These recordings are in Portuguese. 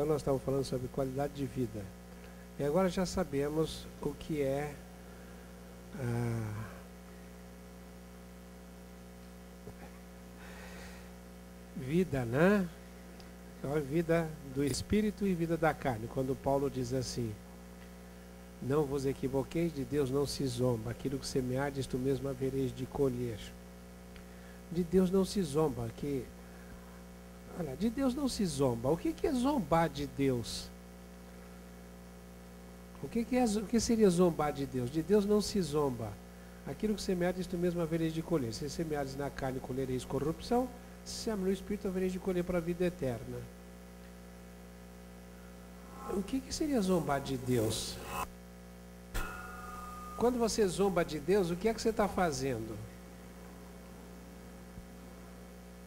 Então nós estamos falando sobre qualidade de vida. E agora já sabemos o que é ah, vida, né? Então, vida do espírito e vida da carne. Quando Paulo diz assim: Não vos equivoqueis, de Deus não se zomba. Aquilo que semeardes, tu mesmo havereis de colher. De Deus não se zomba. Que, olha, de Deus não se zomba. O que, é zombar de Deus? O que, é, o que seria zombar de Deus? De Deus não se zomba. Aquilo que semeares, tu mesmo havereis de colher. Se semeares na carne, colhereis corrupção se no Espírito havereis de colher para a vida eterna. O que, que seria zombar de Deus? Quando você zomba de Deus, o que é que você está fazendo?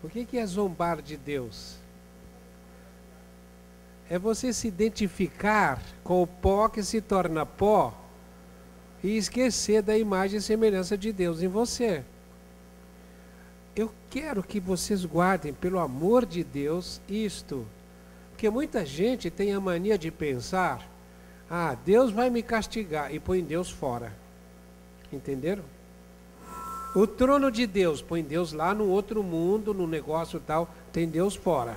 O que, é zombar de Deus? É você se identificar com o pó que se torna pó e esquecer da imagem e semelhança de Deus em você eu quero que vocês guardem, pelo amor de Deus, isto. Porque muita gente tem a mania de pensar: ah, Deus vai me castigar, e põe Deus fora. Entenderam? O trono de Deus, põe Deus lá no outro mundo, no negócio tal, tem Deus fora.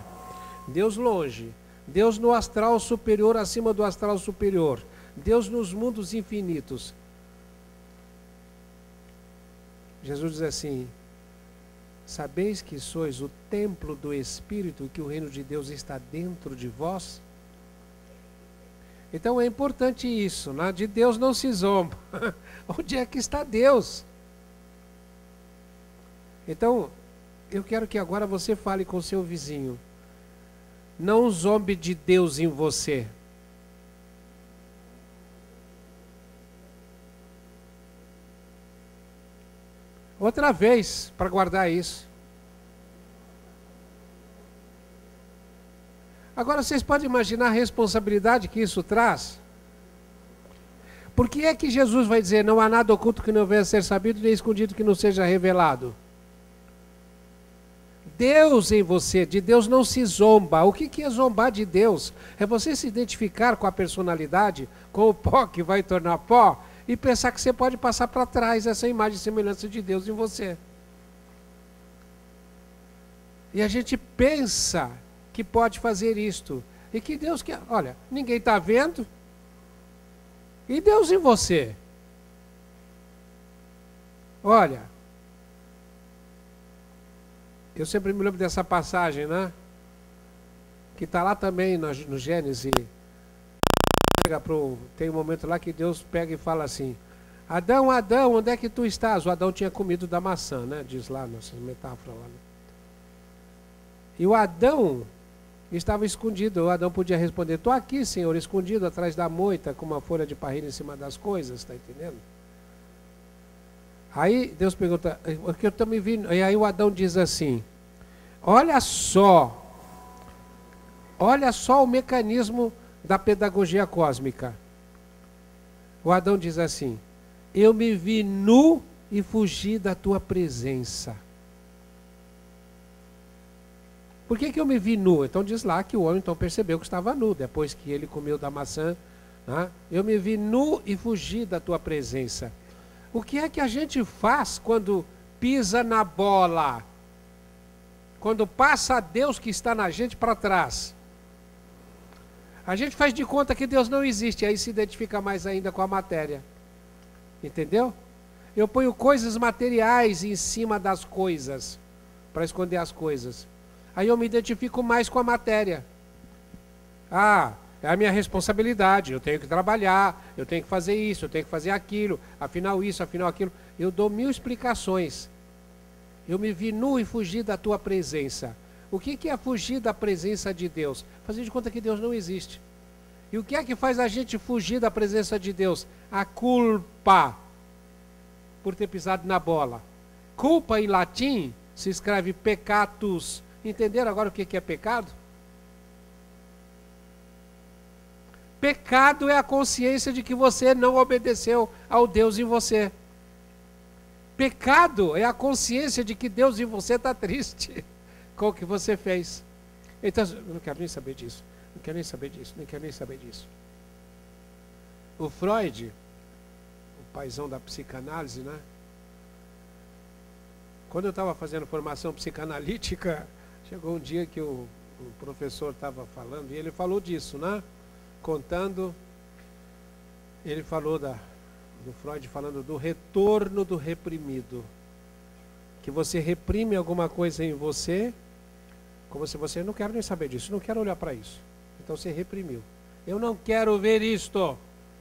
Deus longe. Deus no astral superior, acima do astral superior. Deus nos mundos infinitos. Jesus diz assim: Sabeis que sois o templo do Espírito e que o reino de Deus está dentro de vós? Então é importante isso, né? de Deus não se zomba. Onde é que está Deus? Então, eu quero que agora você fale com seu vizinho. Não zombe de Deus em você. Outra vez, para guardar isso. Agora vocês podem imaginar a responsabilidade que isso traz? Por que é que Jesus vai dizer: não há nada oculto que não venha a ser sabido, nem escondido que não seja revelado? Deus em você, de Deus não se zomba. O que é zombar de Deus? É você se identificar com a personalidade, com o pó que vai tornar pó, e pensar que você pode passar para trás essa imagem e semelhança de Deus em você. E a gente pensa que pode fazer isto. E que Deus quer. Olha, ninguém está vendo. E Deus em você? Olha. Eu sempre me lembro dessa passagem, né? Que está lá também no, no Gênesis tem um momento lá que Deus pega e fala assim: Adão, Adão, onde é que tu estás? O Adão tinha comido da maçã, né? Diz lá nessa metáfora lá. Né? E o Adão estava escondido. O Adão podia responder: Estou aqui, Senhor, escondido atrás da moita, com uma folha de parrilha em cima das coisas, está entendendo? Aí Deus pergunta: O que eu me vindo? E aí o Adão diz assim: Olha só, olha só o mecanismo da pedagogia cósmica. O Adão diz assim: Eu me vi nu e fugi da tua presença. Por que, que eu me vi nu? Então diz lá que o homem então percebeu que estava nu, depois que ele comeu da maçã. Né? Eu me vi nu e fugi da tua presença. O que é que a gente faz quando pisa na bola? Quando passa a Deus que está na gente para trás? A gente faz de conta que Deus não existe, aí se identifica mais ainda com a matéria. Entendeu? Eu ponho coisas materiais em cima das coisas, para esconder as coisas. Aí eu me identifico mais com a matéria. Ah, é a minha responsabilidade, eu tenho que trabalhar, eu tenho que fazer isso, eu tenho que fazer aquilo, afinal isso, afinal aquilo. Eu dou mil explicações. Eu me vi nu e fugi da tua presença. O que, é fugir da presença de Deus? Fazer de conta que Deus não existe. E o que é que faz a gente fugir da presença de Deus? A culpa por ter pisado na bola. Culpa em latim se escreve pecatus. Entenderam agora o que é pecado? Pecado é a consciência de que você não obedeceu ao Deus em você. Pecado é a consciência de que Deus em você está triste com o que você fez. Então, eu não quero nem saber disso. Não quero nem saber disso, nem quero nem saber disso. O Freud, o paizão da psicanálise, né? Quando eu estava fazendo formação psicanalítica, chegou um dia que o, o professor estava falando, e ele falou disso, né? Contando, ele falou da, do Freud falando do retorno do reprimido. Que você reprime alguma coisa em você, como se você não quer nem saber disso, não quero olhar para isso. Então você reprimiu. Eu não quero ver isto.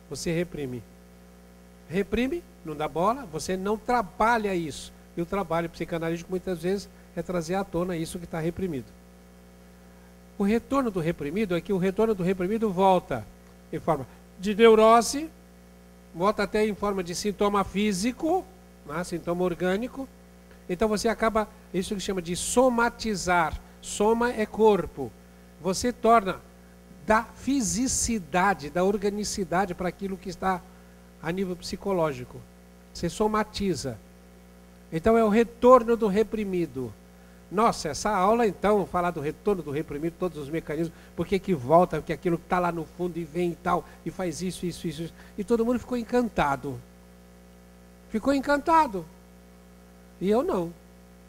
Você reprime. Reprime, não dá bola, você não trabalha isso. E o trabalho psicanalítico muitas vezes é trazer à tona isso que está reprimido. O retorno do reprimido é que o retorno do reprimido volta em forma de neurose, volta até em forma de sintoma físico, né, sintoma orgânico. Então você acaba, isso que chama de somatizar. Soma é corpo. Você torna da fisicidade, da organicidade para aquilo que está a nível psicológico. Você somatiza. Então é o retorno do reprimido. Nossa, essa aula então, falar do retorno do reprimido, todos os mecanismos, por que que volta, porque aquilo que está lá no fundo e vem e tal, e faz isso, isso, isso, isso. E todo mundo ficou encantado. Ficou encantado. E eu não.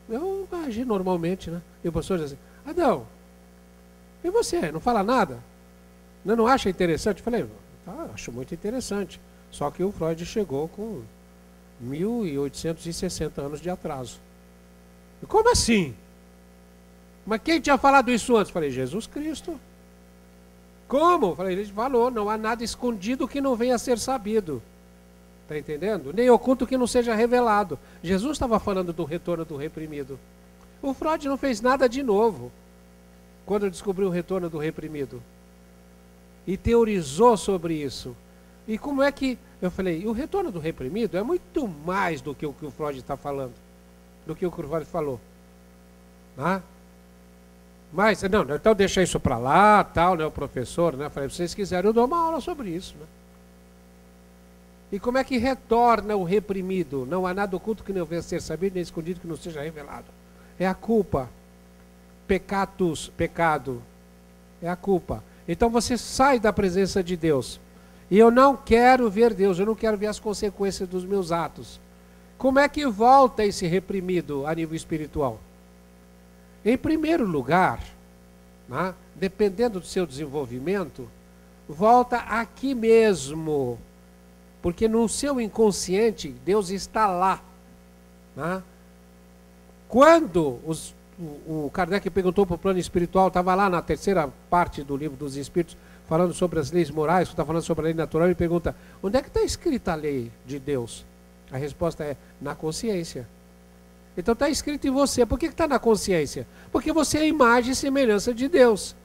Eu agi normalmente, né? E o professor diz assim, Adão, e você, não fala nada? Não, não acha interessante? Eu falei, tá, acho muito interessante. Só que o Freud chegou com 1860 anos de atraso. Como assim? Mas quem tinha falado isso antes? Falei, Jesus Cristo. Como? Falei, ele falou, não há nada escondido que não venha a ser sabido. Está entendendo? Nem oculto que não seja revelado. Jesus estava falando do retorno do reprimido. O Freud não fez nada de novo quando descobriu o retorno do reprimido. E teorizou sobre isso. E como é que. Eu falei, o retorno do reprimido é muito mais do que o que o Freud está falando, do que o que o Freud falou. Ah? Mas, não, então deixa isso para lá, tal, né, o professor, né? Falei, se vocês quiserem, eu dou uma aula sobre isso, né? E como é que retorna o reprimido? Não há nada oculto que não venha a ser sabido, nem escondido que não seja revelado. É a culpa. Pecatus, pecado. É a culpa. Então você sai da presença de Deus. E eu não quero ver Deus, eu não quero ver as consequências dos meus atos. Como é que volta esse reprimido a nível espiritual? Em primeiro lugar, né, dependendo do seu desenvolvimento, volta aqui mesmo. Porque no seu inconsciente, Deus está lá. Né? Quando os, o, o Kardec perguntou para o plano espiritual, estava lá na terceira parte do livro dos Espíritos, falando sobre as leis morais, está falando sobre a lei natural, ele pergunta: onde é que está escrita a lei de Deus? A resposta é: na consciência. Então está escrito em você. Por que está na consciência? Porque você é a imagem e semelhança de Deus.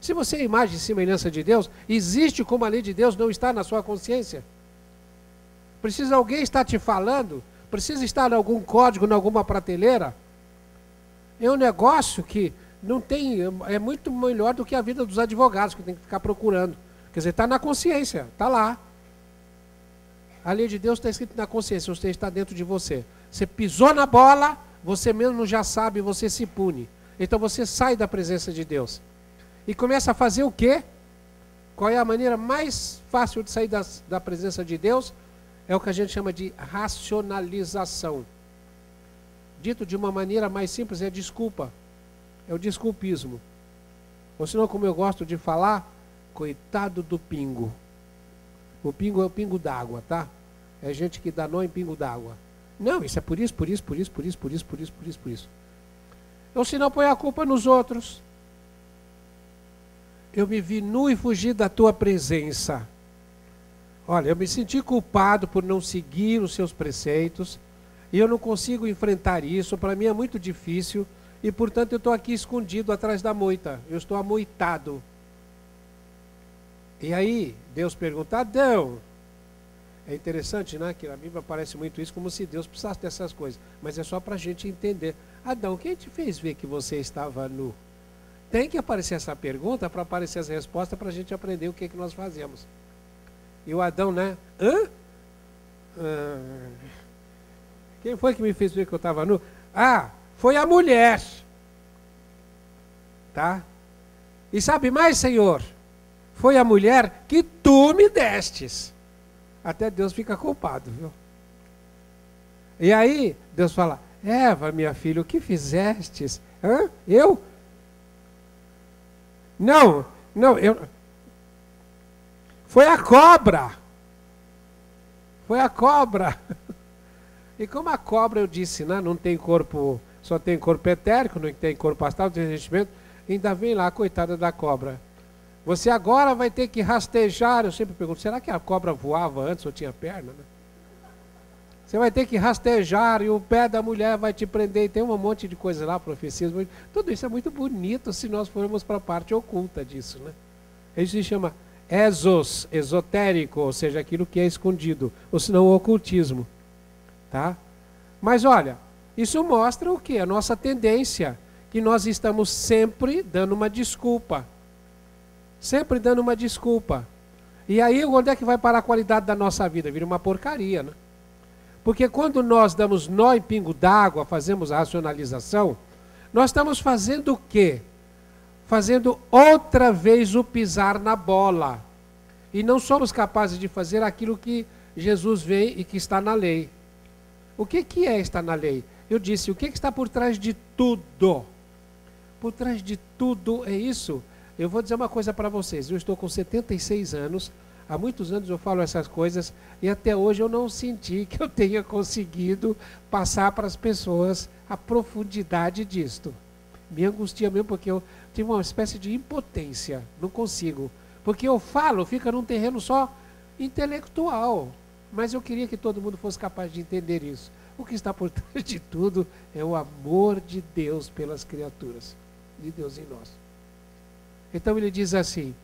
Se você é a imagem e semelhança de Deus, existe como a lei de Deus não está na sua consciência. Precisa alguém estar te falando? Precisa estar em algum código, em alguma prateleira? É um negócio que não tem, é muito melhor do que a vida dos advogados que tem que ficar procurando. Quer dizer, está na consciência, está lá. A lei de Deus está escrita na consciência, você está dentro de você. Você pisou na bola, você mesmo já sabe, você se pune. Então você sai da presença de Deus. E começa a fazer o quê? Qual é a maneira mais fácil de sair das, da presença de Deus? É o que a gente chama de racionalização. Dito de uma maneira mais simples, é desculpa é o desculpismo. Ou senão, como eu gosto de falar, coitado do pingo. O pingo é o pingo d'água, tá? É gente que dá nó em pingo d'água. Não, isso é por isso, por isso, por isso, por isso, por isso, por isso, por isso, por isso. Ou senão põe a culpa nos outros. Eu me vi nu e fugi da tua presença. Olha, eu me senti culpado por não seguir os seus preceitos. E eu não consigo enfrentar isso. Para mim é muito difícil. E portanto eu estou aqui escondido atrás da moita. Eu estou amoitado. E aí Deus pergunta, Adão. É interessante, né? Que a Bíblia aparece muito isso como se Deus precisasse dessas coisas. Mas é só para a gente entender. Adão, quem te fez ver que você estava nu? Tem que aparecer essa pergunta para aparecer as respostas para a gente aprender o que, que nós fazemos. E o Adão, né? Hã? Ah, quem foi que me fez ver que eu estava nu? Ah, foi a mulher. Tá? E sabe mais, Senhor? Foi a mulher que tu me destes. Até Deus fica culpado, viu? E aí, Deus fala: Eva, minha filha, o que fizestes? Hã? Eu? Não, não, eu. Foi a cobra. Foi a cobra. E como a cobra, eu disse, né, não tem corpo, só tem corpo etérico, não tem corpo astral, não tem sentimento, ainda vem lá, coitada da cobra. Você agora vai ter que rastejar. Eu sempre pergunto, será que a cobra voava antes ou tinha perna? Né? Você vai ter que rastejar e o pé da mulher vai te prender. E tem um monte de coisa lá, profecias. Tudo isso é muito bonito se nós formos para a parte oculta disso. Né? Isso se chama exos, esotérico, ou seja, aquilo que é escondido, ou senão o ocultismo. Tá? Mas olha, isso mostra o que? A nossa tendência, que nós estamos sempre dando uma desculpa. Sempre dando uma desculpa. E aí, onde é que vai parar a qualidade da nossa vida? Vira uma porcaria, né? Porque quando nós damos nó em pingo d'água, fazemos a racionalização, nós estamos fazendo o quê? Fazendo outra vez o pisar na bola. E não somos capazes de fazer aquilo que Jesus vem e que está na lei. O que, que é estar na lei? Eu disse, o que, que está por trás de tudo? Por trás de tudo é isso. Eu vou dizer uma coisa para vocês. Eu estou com 76 anos. Há muitos anos eu falo essas coisas e até hoje eu não senti que eu tenha conseguido passar para as pessoas a profundidade disto. Me angustia mesmo porque eu tive uma espécie de impotência. Não consigo. Porque eu falo, fica num terreno só intelectual. Mas eu queria que todo mundo fosse capaz de entender isso. O que está por trás de tudo é o amor de Deus pelas criaturas, de Deus em nós. Então ele diz assim: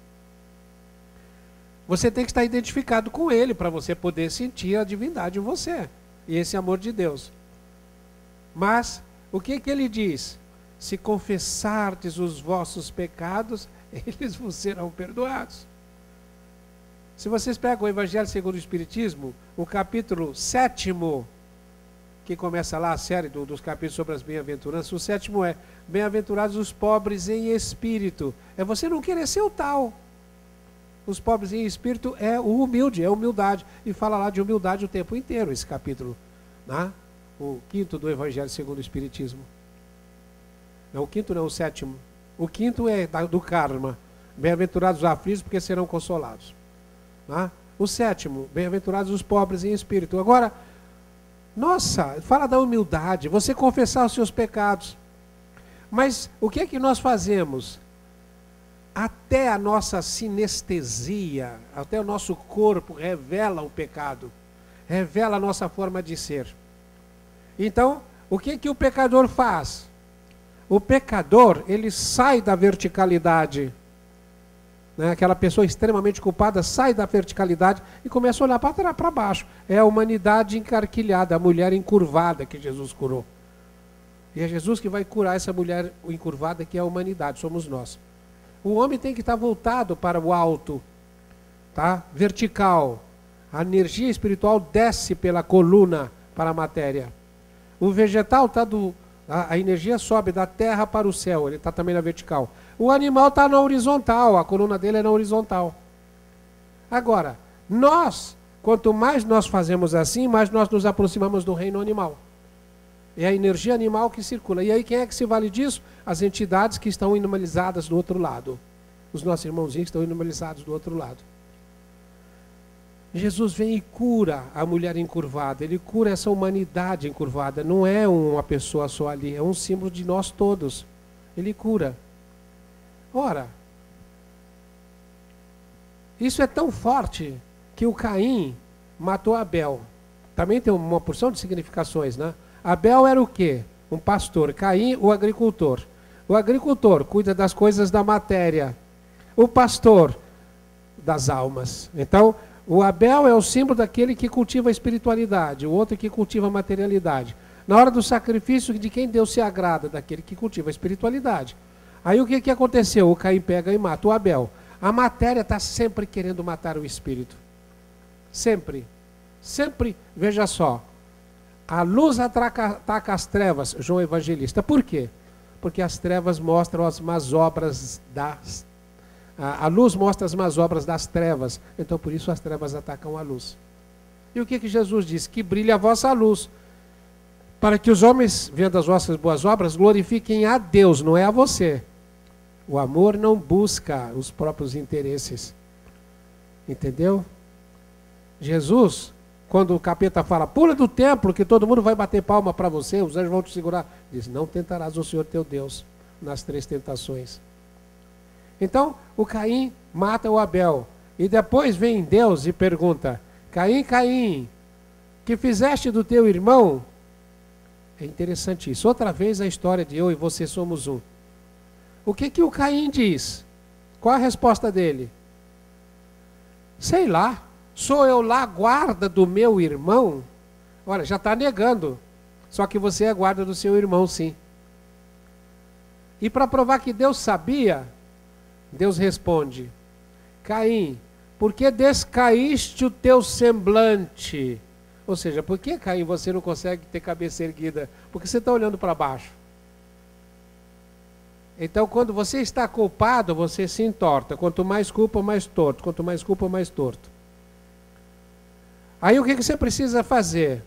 você tem que estar identificado com ele para você poder sentir a divindade em você e esse amor de Deus. Mas o que que ele diz? Se confessardes os vossos pecados, eles vos serão perdoados. Se vocês pegam o Evangelho segundo o Espiritismo, o capítulo sétimo, que começa lá a série do, dos capítulos sobre as bem-aventuranças, o sétimo é Bem-aventurados os pobres em espírito. É você não querer ser o tal. Os pobres em espírito é o humilde, é humildade. E fala lá de humildade o tempo inteiro, esse capítulo. Né? O quinto do Evangelho segundo o Espiritismo. Não, o quinto não, o sétimo. O quinto é do karma. Bem-aventurados os aflitos, porque serão consolados. Né? O sétimo, bem-aventurados os pobres em espírito. Agora, nossa, fala da humildade, você confessar os seus pecados. Mas o que é que nós fazemos? Até a nossa sinestesia, até o nosso corpo revela o pecado, revela a nossa forma de ser. Então, o que é que o pecador faz? O pecador, ele sai da verticalidade. Né? Aquela pessoa extremamente culpada sai da verticalidade e começa a olhar para baixo. É a humanidade encarquilhada, a mulher encurvada que Jesus curou. E é Jesus que vai curar essa mulher encurvada, que é a humanidade, somos nós. O homem tem que estar voltado para o alto, tá? vertical. A energia espiritual desce pela coluna para a matéria. O vegetal está do. A, a, energia sobe da terra para o céu, ele está também na vertical. O animal está na horizontal, a coluna dele é na horizontal. Agora, nós, quanto mais nós fazemos assim, mais nós nos aproximamos do reino animal. É a energia animal que circula. E aí quem é que se vale disso? As entidades que estão animalizadas do outro lado. Os nossos irmãozinhos estão animalizados do outro lado. Jesus vem e cura a mulher encurvada. Ele cura essa humanidade encurvada. Não é uma pessoa só ali, é um símbolo de nós todos. Ele cura. Ora, isso é tão forte que o Caim matou Abel. Também tem uma porção de significações, né? Abel era o quê? Um pastor. Caim, o agricultor. O agricultor cuida das coisas da matéria. O pastor, das almas. Então, o Abel é o símbolo daquele que cultiva a espiritualidade, o outro que cultiva a materialidade. Na hora do sacrifício, de quem Deus se agrada? Daquele que cultiva a espiritualidade. Aí o que, que aconteceu? O Caim pega e mata o Abel. A matéria está sempre querendo matar o espírito. Sempre. Sempre, veja só, a luz ataca as trevas, João Evangelista. Por quê? Porque as trevas mostram as más obras das a, a, luz mostra as más obras das trevas, então por isso as trevas atacam a luz. E o que, que Jesus diz? Que brilhe a vossa luz, para que os homens, vendo as vossas boas obras, glorifiquem a Deus, não é a você. O amor não busca os próprios interesses. Entendeu? Jesus, quando o capeta fala, pula do templo, que todo mundo vai bater palma para você, os anjos vão te segurar, diz: Não tentarás o Senhor teu Deus nas três tentações. Então, o Caim mata o Abel. E depois vem Deus e pergunta: Caim, Caim, que fizeste do teu irmão? É interessante isso. Outra vez a história de eu e você somos um. O que que o Caim diz? Qual a resposta dele? Sei lá. Sou eu lá guarda do meu irmão? Olha, já está negando. Só que você é guarda do seu irmão, sim. E para provar que Deus sabia, Deus responde: Caim, por que descaíste o teu semblante? Ou seja, por que, Caim, você não consegue ter cabeça erguida? Porque você está olhando para baixo. Então, quando você está culpado, você se entorta. Quanto mais culpa, mais torto. Quanto mais culpa, mais torto. Aí o que você precisa fazer?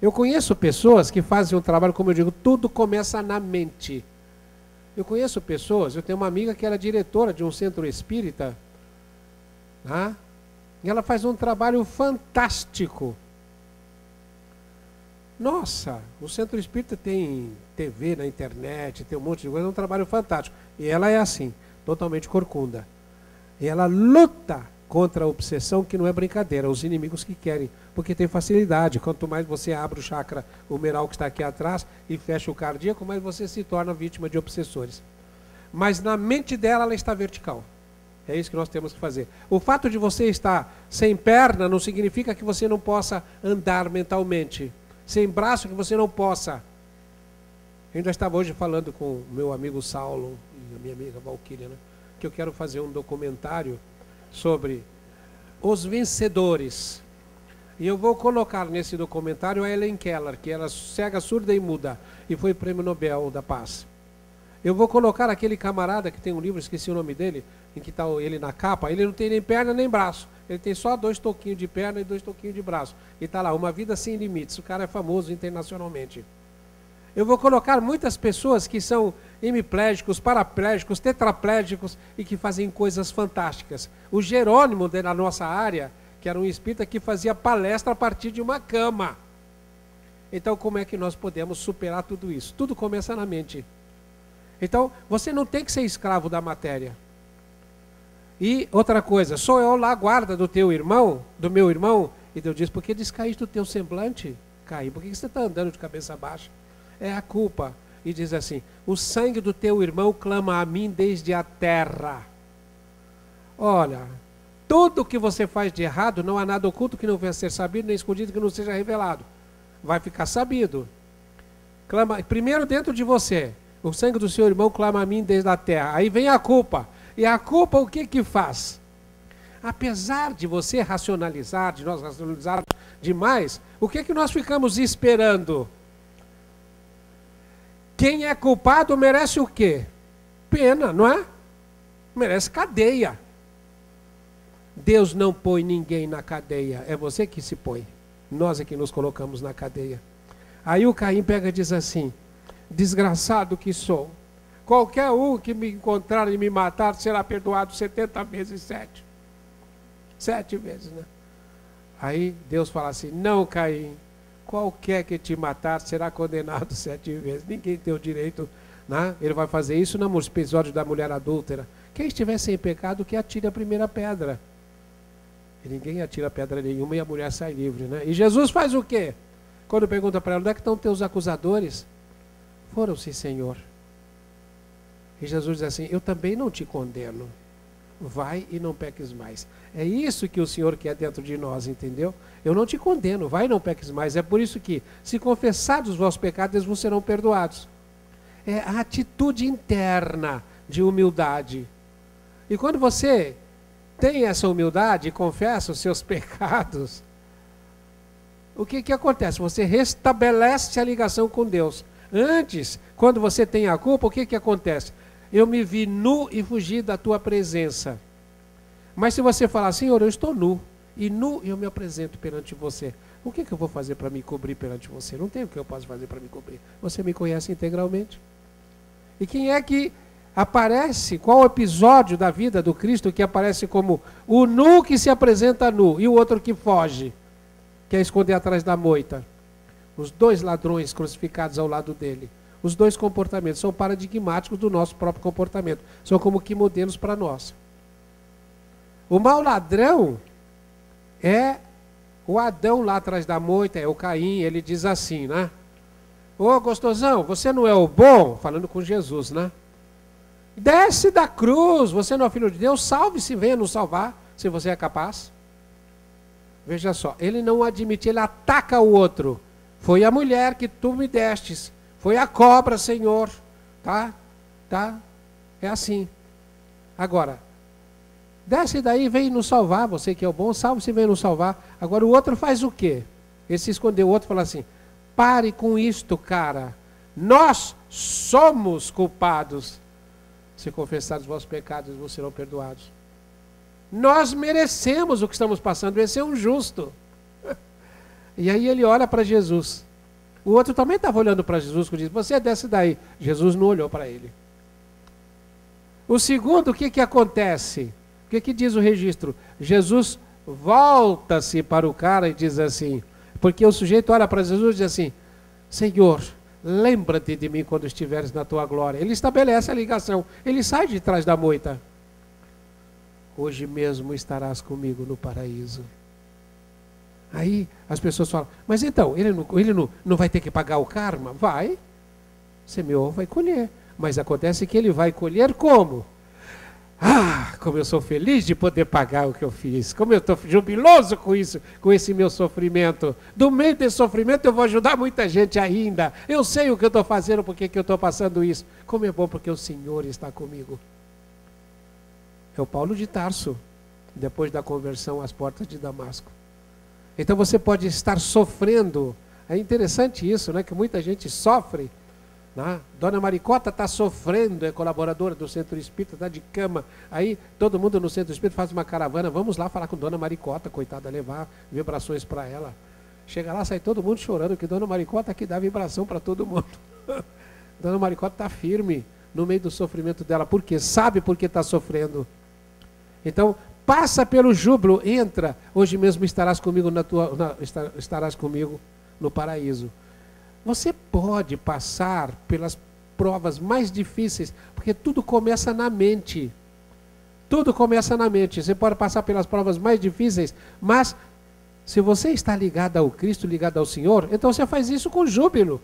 Eu conheço pessoas que fazem um trabalho, como eu digo, tudo começa na mente. Eu conheço pessoas, eu tenho uma amiga que era diretora de um centro espírita, né? e ela faz um trabalho fantástico. Nossa, o centro espírita tem TV na internet, tem um monte de coisa, é um trabalho fantástico. E ela é assim, totalmente corcunda. E ela luta contra a obsessão que não é brincadeira, os inimigos que querem, porque tem facilidade. Quanto mais você abre o chakra humeral que está aqui atrás e fecha o cardíaco, mais você se torna vítima de obsessores. Mas na mente dela ela está vertical. É isso que nós temos que fazer. O fato de você estar sem perna não significa que você não possa andar mentalmente. Sem braço que você não possa. Eu ainda estava hoje falando com o meu amigo Saulo e a minha amiga Valquíria, né? que eu quero fazer um documentário sobre os vencedores. E eu vou colocar nesse documentário a Ellen Keller, que era cega, surda e muda, e foi prêmio Nobel da Paz. Eu vou colocar aquele camarada que tem um livro, esqueci o nome dele, em que está ele na capa, ele não tem nem perna nem braço. Ele tem só dois toquinhos de perna e dois toquinhos de braço. E está lá, uma vida sem limites. O cara é famoso internacionalmente. Eu vou colocar muitas pessoas que são hemiplégicos, paraplégicos, tetraplégicos e que fazem coisas fantásticas. O Jerônimo, da nossa área, que era um espírita que fazia palestra a partir de uma cama. Então, como é que nós podemos superar tudo isso? Tudo começa na mente. Então, você não tem que ser escravo da matéria. E outra coisa, sou eu lá guarda do teu irmão, do meu irmão? E Deus diz, por que descaíste do teu semblante? Caí, por que você está andando de cabeça baixa? é a culpa. E diz assim: O sangue do teu irmão clama a mim desde a terra. Olha, tudo que você faz de errado, não há nada oculto que não venha a ser sabido, nem escondido que não seja revelado. Vai ficar sabido. Clama, primeiro dentro de você, o sangue do seu irmão clama a mim desde a terra. Aí vem a culpa. E a culpa o que que faz? Apesar de você racionalizar, de nós racionalizarmos demais, o que que nós ficamos esperando? Quem é culpado merece o quê? Pena, não é? Merece cadeia. Deus não põe ninguém na cadeia, é você que se põe. Nós é que nos colocamos na cadeia. Aí o Caim pega e diz assim: Desgraçado que sou. Qualquer um que me encontrar e me matar será perdoado 70 vezes sete. Sete vezes, né? Aí Deus fala assim: Não, Caim, qualquer que te matar será condenado sete vezes. Ninguém tem o direito, né? ele vai fazer isso no episódio da mulher adúltera. Quem estiver sem pecado, que atire a primeira pedra. E ninguém atira pedra nenhuma e a mulher sai livre. Né? E Jesus faz o quê? Quando pergunta para ela, onde é que estão teus acusadores? Foram-se, Senhor. E Jesus diz assim, eu também não te condeno vai e não peques mais. É isso que o Senhor quer dentro de nós, entendeu? Eu não te condeno, vai e não peques mais. É por isso que, se confessados os vossos pecados, eles vos serão perdoados. É a atitude interna de humildade. E quando você tem essa humildade e confessa os seus pecados, o que, que acontece? Você restabelece a ligação com Deus. Antes, quando você tem a culpa, o que, que acontece? Eu me vi nu e fugi da tua presença. Mas se você falar, Senhor, eu estou nu, e nu eu me apresento perante você, o que, que eu vou fazer para me cobrir perante você? Não tem o que eu posso fazer para me cobrir. Você me conhece integralmente. E quem é que aparece, qual episódio da vida do Cristo que aparece como o nu que se apresenta nu e o outro que foge, quer esconder atrás da moita? Os dois ladrões crucificados ao lado dele. Os dois comportamentos são paradigmáticos do nosso próprio comportamento. São como que modelos para nós. O mau ladrão é o Adão lá atrás da moita, é o Caim, ele diz assim, né? Ô gostosão, você não é o bom? Falando com Jesus, né? Desce da cruz, você não é filho de Deus, salve-se, venha nos salvar, se você é capaz. Veja só, ele não admite, ele ataca o outro. Foi a mulher que tu me destes. Foi a cobra, Senhor. Tá? Tá? É assim. Agora, desce daí, vem nos salvar. Você que é o bom, salve-se, vem nos salvar. Agora o outro faz o quê? Ele se escondeu. O outro fala assim: pare com isto, cara. Nós somos culpados. Se confessar os vossos pecados, vos serão perdoados. Nós merecemos o que estamos passando. Esse é um justo. E aí ele olha para Jesus. O outro também estava olhando para Jesus e diz: Você desce daí. Jesus não olhou para ele. O segundo, o que, que acontece? O que, que diz o registro? Jesus volta-se para o cara e diz assim: Porque o sujeito olha para Jesus e diz assim: Senhor, lembra-te de mim quando estiveres na tua glória. Ele estabelece a ligação. Ele sai de trás da moita. Hoje mesmo estarás comigo no paraíso. Aí as pessoas falam, mas então, ele não, ele não, não vai ter que pagar o karma? Vai. Semeou, vai colher. Mas acontece que ele vai colher como? Ah, como eu sou feliz de poder pagar o que eu fiz. Como eu estou jubiloso com isso, com esse meu sofrimento. Do meio desse sofrimento eu vou ajudar muita gente ainda. Eu sei o que eu estou fazendo, porque que eu estou passando isso. Como é bom porque o Senhor está comigo. É o Paulo de Tarso, depois da conversão às portas de Damasco. Então você pode estar sofrendo. É interessante isso, né? Que muita gente sofre. Né? Dona Maricota está sofrendo, é colaboradora do Centro Espírita, está de cama. Aí todo mundo no Centro Espírita faz uma caravana. Vamos lá falar com Dona Maricota, coitada, levar vibrações para ela. Chega lá, sai todo mundo chorando, que Dona Maricota aqui dá vibração para todo mundo. Dona Maricota está firme no meio do sofrimento dela. Por quê? Sabe por que está sofrendo. Então, passa pelo júbilo, entra, hoje mesmo estarás comigo na tua, na, estarás comigo no paraíso. Você pode passar pelas provas mais difíceis, porque tudo começa na mente. Tudo começa na mente. Você pode passar pelas provas mais difíceis, mas se você está ligado ao Cristo, ligado ao Senhor, então você faz isso com júbilo.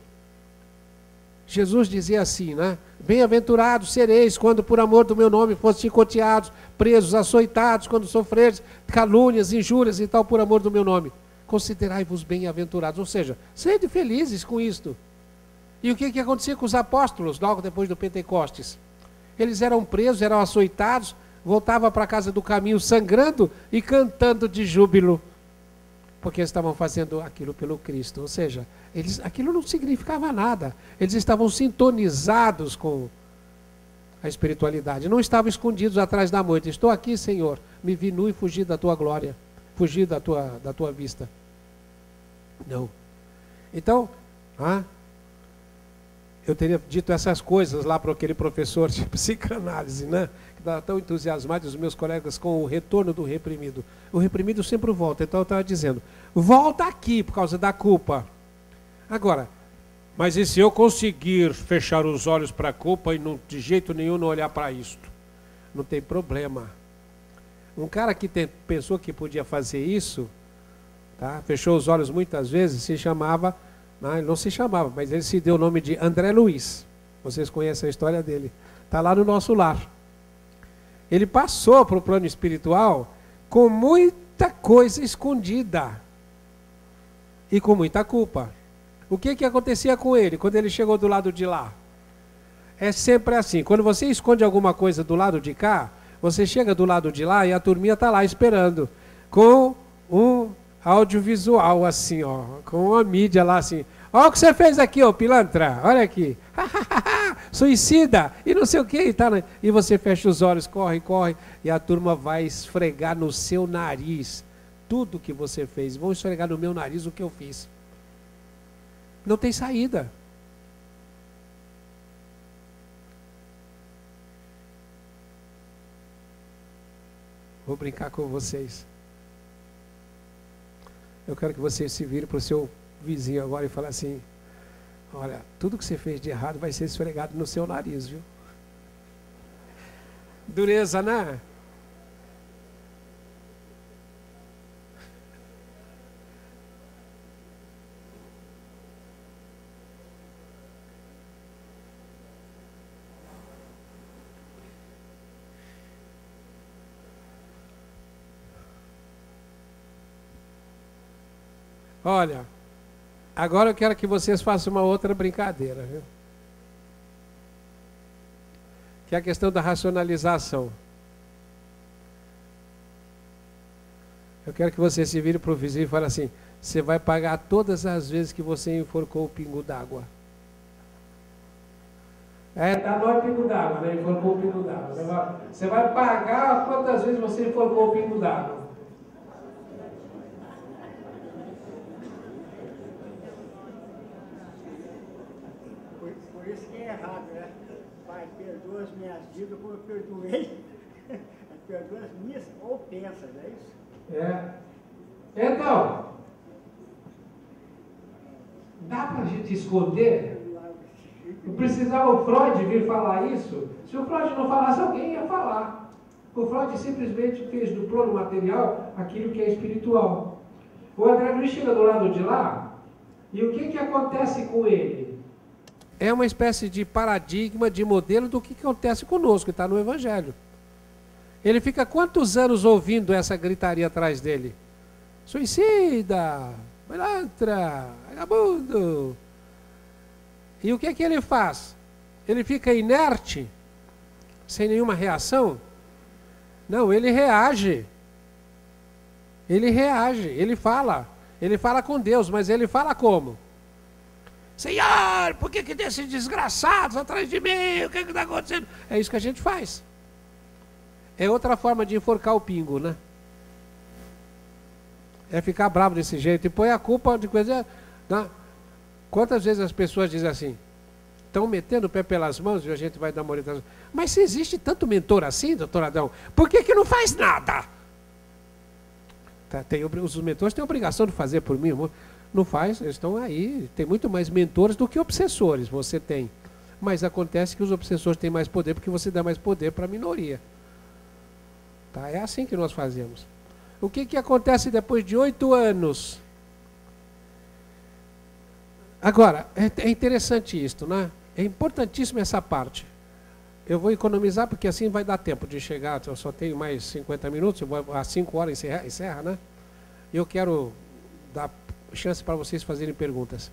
Jesus dizia assim, né? Bem-aventurados sereis quando por amor do meu nome fossem chicoteados, presos, açoitados, quando sofreres calúnias, injúrias e tal por amor do meu nome. Considerai-vos bem-aventurados, ou seja, sede felizes com isto. E o que, que acontecia com os apóstolos logo depois do Pentecostes? Eles eram presos, eram açoitados, voltavam para a casa do caminho sangrando e cantando de júbilo porque estavam fazendo aquilo pelo Cristo. Ou seja, eles, aquilo não significava nada. Eles estavam sintonizados com a espiritualidade. Não estavam escondidos atrás da moita. Estou aqui, Senhor. Me vi nu e fugi da tua glória. Fugi da tua, da tua vista. Não. Então, ah, eu teria dito essas coisas lá para aquele professor de psicanálise, né? Que estava tão entusiasmado, os meus colegas, com o retorno do reprimido. O reprimido sempre volta. Então eu estava dizendo, volta aqui por causa da culpa. Agora, mas e se eu conseguir fechar os olhos para a culpa e não, de jeito nenhum não olhar para isto? Não tem problema. Um cara que tem, pensou que podia fazer isso, tá? fechou os olhos muitas vezes, se chamava não, ele não se chamava, mas ele se deu o nome de André Luiz. Vocês conhecem a história dele. Está lá no nosso lar. Ele passou para o plano espiritual com muita coisa escondida e com muita culpa. O que, que acontecia com ele quando ele chegou do lado de lá? É sempre assim: quando você esconde alguma coisa do lado de cá, você chega do lado de lá e a turminha está lá esperando, com um audiovisual, assim, ó, com uma mídia lá, assim. Olha o que você fez aqui, ó, pilantra, olha aqui. suicida, e não sei o que, e, tá, né? e você fecha os olhos, corre, corre, e a turma vai esfregar no seu nariz tudo que você fez. Vão esfregar no meu nariz o que eu fiz. Não tem saída. Vou brincar com vocês. Eu quero que vocês se virem para o seu vizinho agora e falem assim: Olha, tudo que você fez de errado vai ser esfregado no seu nariz, viu? Dureza, né? Olha, agora eu quero que vocês façam uma outra brincadeira, viu? Que é a questão da racionalização. Eu quero que você se vire para o vizinho e fale assim: você vai pagar todas as vezes que você enforcou o pingo d'água. É, tá no pingo d'água, né? Enforcou o pingo d'água. Você vai pagar quantas vezes você enforcou o pingo d'água. Perdoa as minhas dívidas como eu perdoei, perdoa as minhas ofensas, é isso? É. Então, dá para a gente esconder? Não precisava o Freud vir falar isso? Se o Freud não falasse, alguém ia falar. O Freud simplesmente fez do plano material aquilo que é espiritual. O André Luiz chega do lado de lá, e o que, que acontece com ele? É uma espécie de paradigma, de modelo do que acontece conosco, está no Evangelho. Ele fica quantos anos ouvindo essa gritaria atrás dele? Suicida, pilantra, vagabundo. E o que é que ele faz? Ele fica inerte, sem nenhuma reação? Não, ele reage. Ele reage, ele fala. Ele fala com Deus, mas ele fala como? Senhor, por que, que tem esses desgraçados atrás de mim? O que está acontecendo? É isso que a gente faz. É outra forma de enforcar o pingo, né? É ficar bravo desse jeito e põe a culpa de coisa. Né? Quantas vezes as pessoas dizem assim, estão metendo o pé pelas mãos e a gente vai dar uma orientação. Mas se existe tanto mentor assim, doutor Adão, por que, que não faz nada? Tá, tem, os mentores têm obrigação de fazer por mim. Não faz, eles estão aí. Tem muito mais mentores do que obsessores, você tem. Mas acontece que os obsessores têm mais poder porque você dá mais poder para a minoria. Tá? É assim que nós fazemos. O que, que acontece depois de oito anos? Agora, é, é interessante isto, né? É importantíssima essa parte. Eu vou economizar porque assim vai dar tempo de chegar. Eu só tenho mais 50 minutos, às 5 horas encerra, encerra, né? Eu quero dar chance para vocês fazerem perguntas.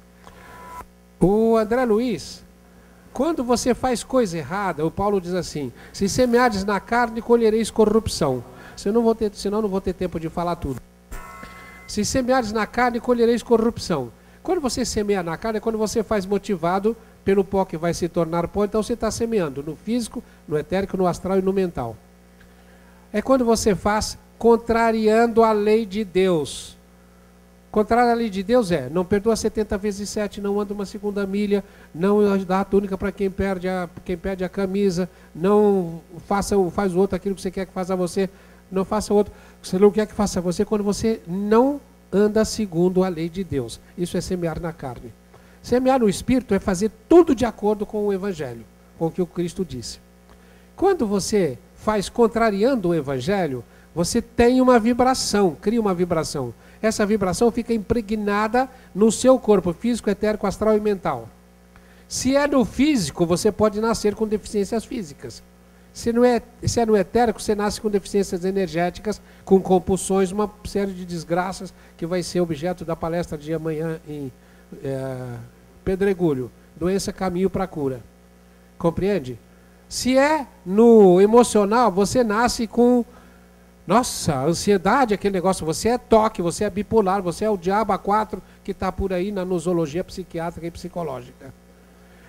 O André Luiz, quando você faz coisa errada, o Paulo diz assim: se semeares na carne, colhereis corrupção. Se não vou ter, senão não vou ter tempo de falar tudo. Se semeares na carne, colhereis corrupção. Quando você semeia na carne, é quando você faz motivado pelo pó que vai se tornar pó, então você está semeando no físico, no etérico, no astral e no mental. É quando você faz contrariando a lei de Deus. Contrário à lei de Deus é, não perdoa 70 vezes 7, não anda uma segunda milha, não dá a túnica para quem perde a, quem perde a camisa, não faça faz o outro aquilo que você quer que faça a você, não faça o outro você não quer que faça a você quando você não anda segundo a lei de Deus. Isso é semear na carne. Semear no espírito é fazer tudo de acordo com o evangelho, com o que o Cristo disse. Quando você faz contrariando o evangelho, você tem uma vibração, cria uma vibração essa vibração fica impregnada no seu corpo físico, etérico, astral e mental. Se é no físico, você pode nascer com deficiências físicas. Se, não é, se é no etérico, você nasce com deficiências energéticas, com compulsões, uma série de desgraças que vai ser objeto da palestra de amanhã em é, Pedregulho. Doença, caminho para cura. Compreende? Se é no emocional, você nasce com nossa, ansiedade, aquele negócio, você é toque, você é bipolar, você é o diabo A4 que está por aí na nosologia psiquiátrica e psicológica.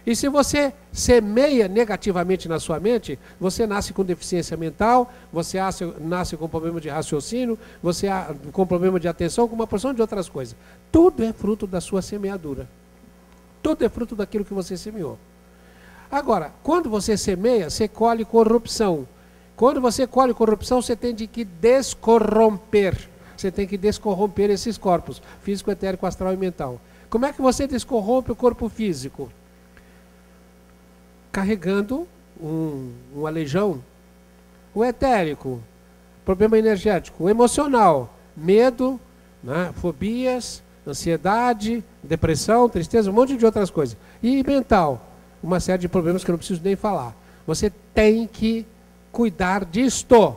E se você semeia negativamente na sua mente, você nasce com deficiência mental, você nasce com problema de raciocínio, você com problema de atenção, com uma porção de outras coisas. Tudo é fruto da sua semeadura. Tudo é fruto daquilo que você semeou. Agora, quando você semeia, você colhe corrupção. Quando você colhe corrupção, você tem de que descorromper. Você tem que descorromper esses corpos, físico, etérico, astral e mental. Como é que você descorrompe o corpo físico? carregando um, um aleijão. O etérico, problema energético. O emocional, medo, né, fobias, ansiedade, depressão, tristeza, um monte de outras coisas. E mental, uma série de problemas que eu não preciso nem falar. Você tem que cuidar disto.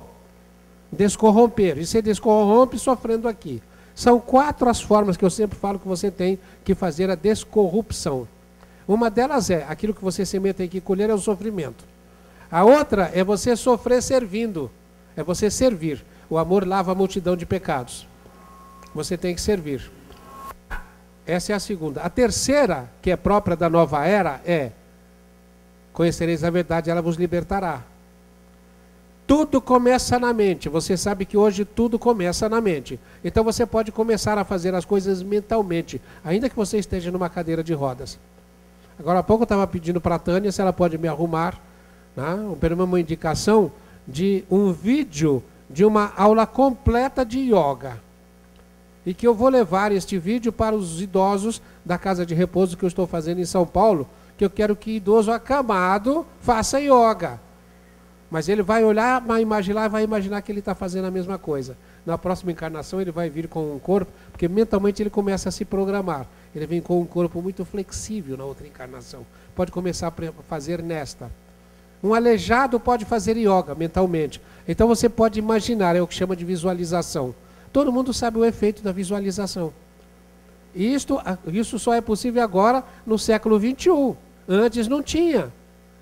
Descorromper. E você descorrompe sofrendo aqui. São quatro as formas que eu sempre falo que você tem que fazer a descorrupção. Uma delas é aquilo que você semeia tem que colher é o sofrimento. A outra é você sofrer servindo, é você servir. O amor lava a multidão de pecados. Você tem que servir. Essa é a segunda. A terceira, que é própria da nova era, é: conhecereis a verdade, ela vos libertará. Tudo começa na mente. Você sabe que hoje tudo começa na mente. Então você pode começar a fazer as coisas mentalmente, ainda que você esteja numa cadeira de rodas. Agora há pouco eu estava pedindo para a Tânia se ela pode me arrumar, né, uma indicação de um vídeo de uma aula completa de yoga. E que eu vou levar este vídeo para os idosos da casa de repouso que eu estou fazendo em São Paulo, que eu quero que idoso acamado faça yoga. Mas ele vai olhar lá e vai imaginar que ele está fazendo a mesma coisa. Na próxima encarnação ele vai vir com um corpo, porque mentalmente ele começa a se programar. Ele vem com um corpo muito flexível na outra encarnação. Pode começar a fazer nesta. Um aleijado pode fazer yoga mentalmente. Então você pode imaginar, é o que chama de visualização. Todo mundo sabe o efeito da visualização. Isto, isso só é possível agora no século XXI. Antes não tinha.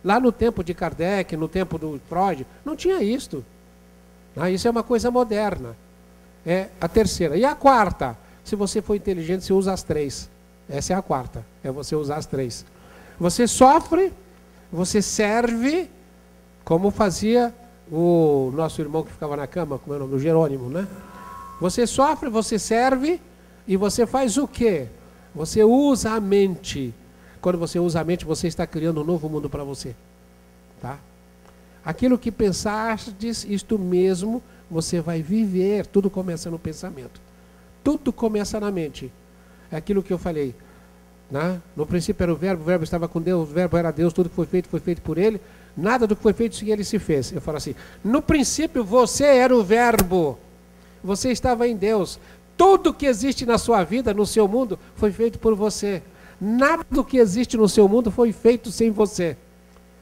Lá no tempo de Kardec, no tempo do Freud, não tinha isto. Ah, isso é uma coisa moderna. É a terceira. E a quarta? Se você for inteligente, você usa as três. Essa é a quarta, é você usar as três. Você sofre, você serve, como fazia o nosso irmão que ficava na cama, como é o nome? O Jerônimo, né? Você sofre, você serve e você faz o quê? Você usa a mente. Quando você usa a mente, você está criando um novo mundo para você. Tá? Aquilo que pensastes, isto mesmo, você vai viver. Tudo começa no pensamento. Tudo começa na mente. É aquilo que eu falei. Né? No princípio era o verbo, o verbo estava com Deus, o verbo era Deus, tudo que foi feito foi feito por ele. Nada do que foi feito sem ele se fez. Eu falo assim: no princípio você era o verbo, você estava em Deus. Tudo que existe na sua vida, no seu mundo, foi feito por você. Nada do que existe no seu mundo foi feito sem você.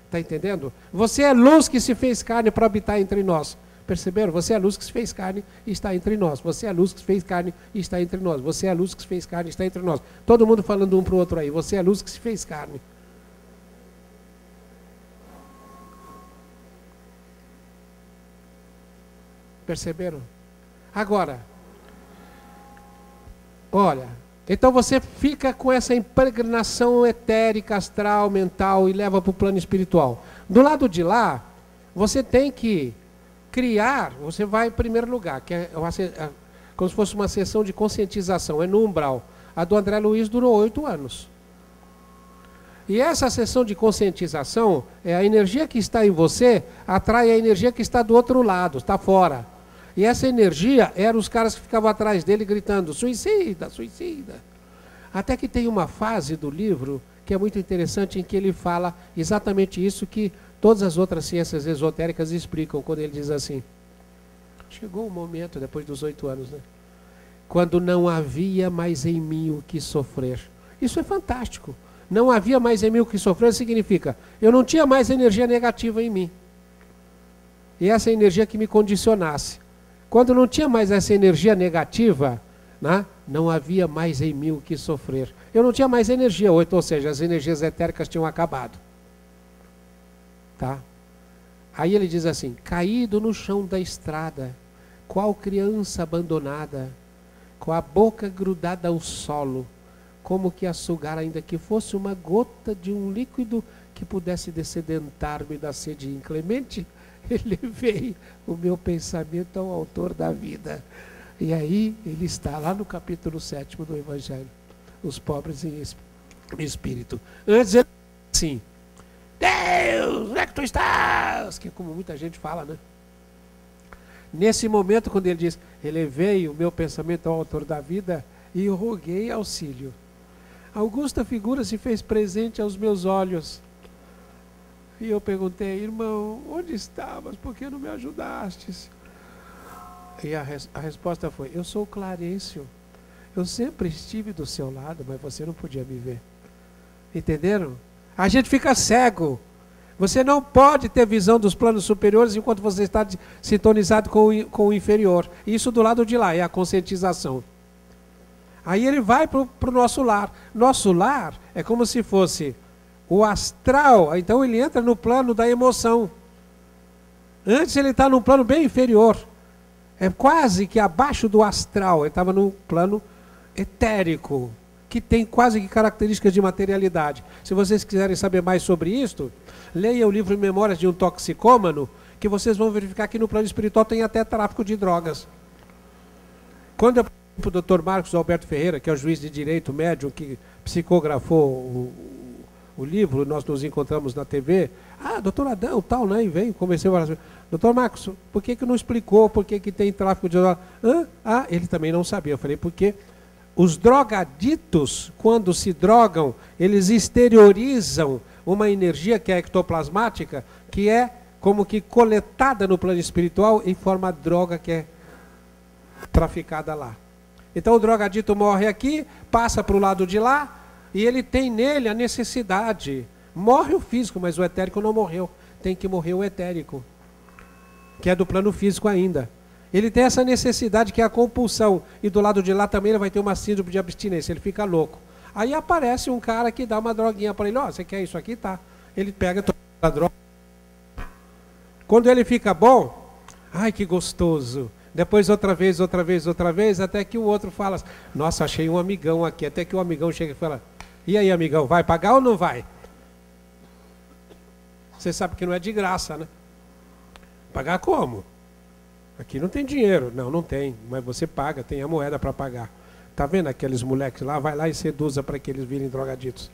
Está entendendo? Você é luz que se fez carne para habitar entre nós. Perceberam? Você é a luz que se fez carne e está entre nós. Você é a luz que se fez carne e está entre nós. Você é a luz que se fez carne e está entre nós. Todo mundo falando um para o outro aí. Você é a luz que se fez carne. Perceberam? Agora, olha, então você fica com essa impregnação etérica, astral, mental e leva para o plano espiritual. Do lado de lá, você tem que criar, você vai em primeiro lugar, que é uma, é, como se fosse uma sessão de conscientização, é no umbral. A do André Luiz durou oito anos. E essa sessão de conscientização é a energia que está em você atrai a energia que está do outro lado, está fora. E essa energia eram os caras que ficavam atrás dele gritando: suicida, suicida. Até que tem uma fase do livro que é muito interessante em que ele fala exatamente isso que Todas as outras ciências esotéricas explicam quando ele diz assim: chegou o momento, depois dos oito anos, né? Quando não havia mais em mim o que sofrer. Isso é fantástico. Não havia mais em mim o que sofrer significa eu não tinha mais energia negativa em mim. E essa energia que me condicionasse. Quando não tinha mais essa energia negativa, né, não havia mais em mim o que sofrer. Eu não tinha mais energia, ou seja, as energias etéricas tinham acabado. Tá? Aí ele diz assim: caído no chão da estrada, qual criança abandonada, com a boca grudada ao solo, como que a sugar, ainda que fosse uma gota de um líquido que pudesse descedentar-me da sede inclemente, ele veio o meu pensamento ao autor da vida. E aí ele está lá no capítulo 7 do Evangelho, os pobres em espírito. Antes ele assim, Deus, onde é que tu estás? Que é como muita gente fala, né? Nesse momento, quando ele diz, elevei o meu pensamento ao autor da vida e roguei auxílio. Augusta figura se fez presente aos meus olhos. E eu perguntei, irmão, onde estavas? Por que não me ajudastes? E a, res a resposta foi: Eu sou Clarencio. Eu sempre estive do seu lado, mas você não podia me ver. Entenderam? A gente fica cego. Você não pode ter visão dos planos superiores enquanto você está sintonizado com o, com o inferior. Isso do lado de lá é a conscientização. Aí ele vai para o nosso lar. Nosso lar é como se fosse o astral. Então ele entra no plano da emoção. Antes ele está num plano bem inferior. É quase que abaixo do astral. Ele estava num plano etérico, que tem quase que características de materialidade. Se vocês quiserem saber mais sobre isso, leia o livro Memórias de um Toxicômano, que vocês vão verificar que no plano espiritual tem até tráfico de drogas. Quando eu o doutor Marcos Alberto Ferreira, que é o juiz de direito médium que psicografou o, o livro, nós nos encontramos na TV. Ah, doutor Adão, tal, né? E vem, comecei a falar doutor Marcos, por que, que não explicou por que, que tem tráfico de drogas? Ah, ele também não sabia. Eu falei, porque os drogaditos, quando se drogam, eles exteriorizam uma energia que é ectoplasmática, que é como que coletada no plano espiritual em forma de droga que é traficada lá. Então o drogadito morre aqui, passa para o lado de lá, e ele tem nele a necessidade. Morre o físico, mas o etérico não morreu. Tem que morrer o etérico, que é do plano físico ainda. Ele tem essa necessidade que é a compulsão. E do lado de lá também ele vai ter uma síndrome de abstinência, ele fica louco. Aí aparece um cara que dá uma droguinha para ele, ó, oh, você quer isso aqui? Tá. Ele pega a droga. Quando ele fica bom, ai que gostoso. Depois outra vez, outra vez, outra vez, até que o outro fala, nossa, achei um amigão aqui. Até que o amigão chega e fala, e aí amigão, vai pagar ou não vai? Você sabe que não é de graça, né? Pagar como? Aqui não tem dinheiro. Não, não tem. Mas você paga, tem a moeda para pagar. Tá vendo aqueles moleques lá? Vai lá e seduza para que eles virem drogaditos.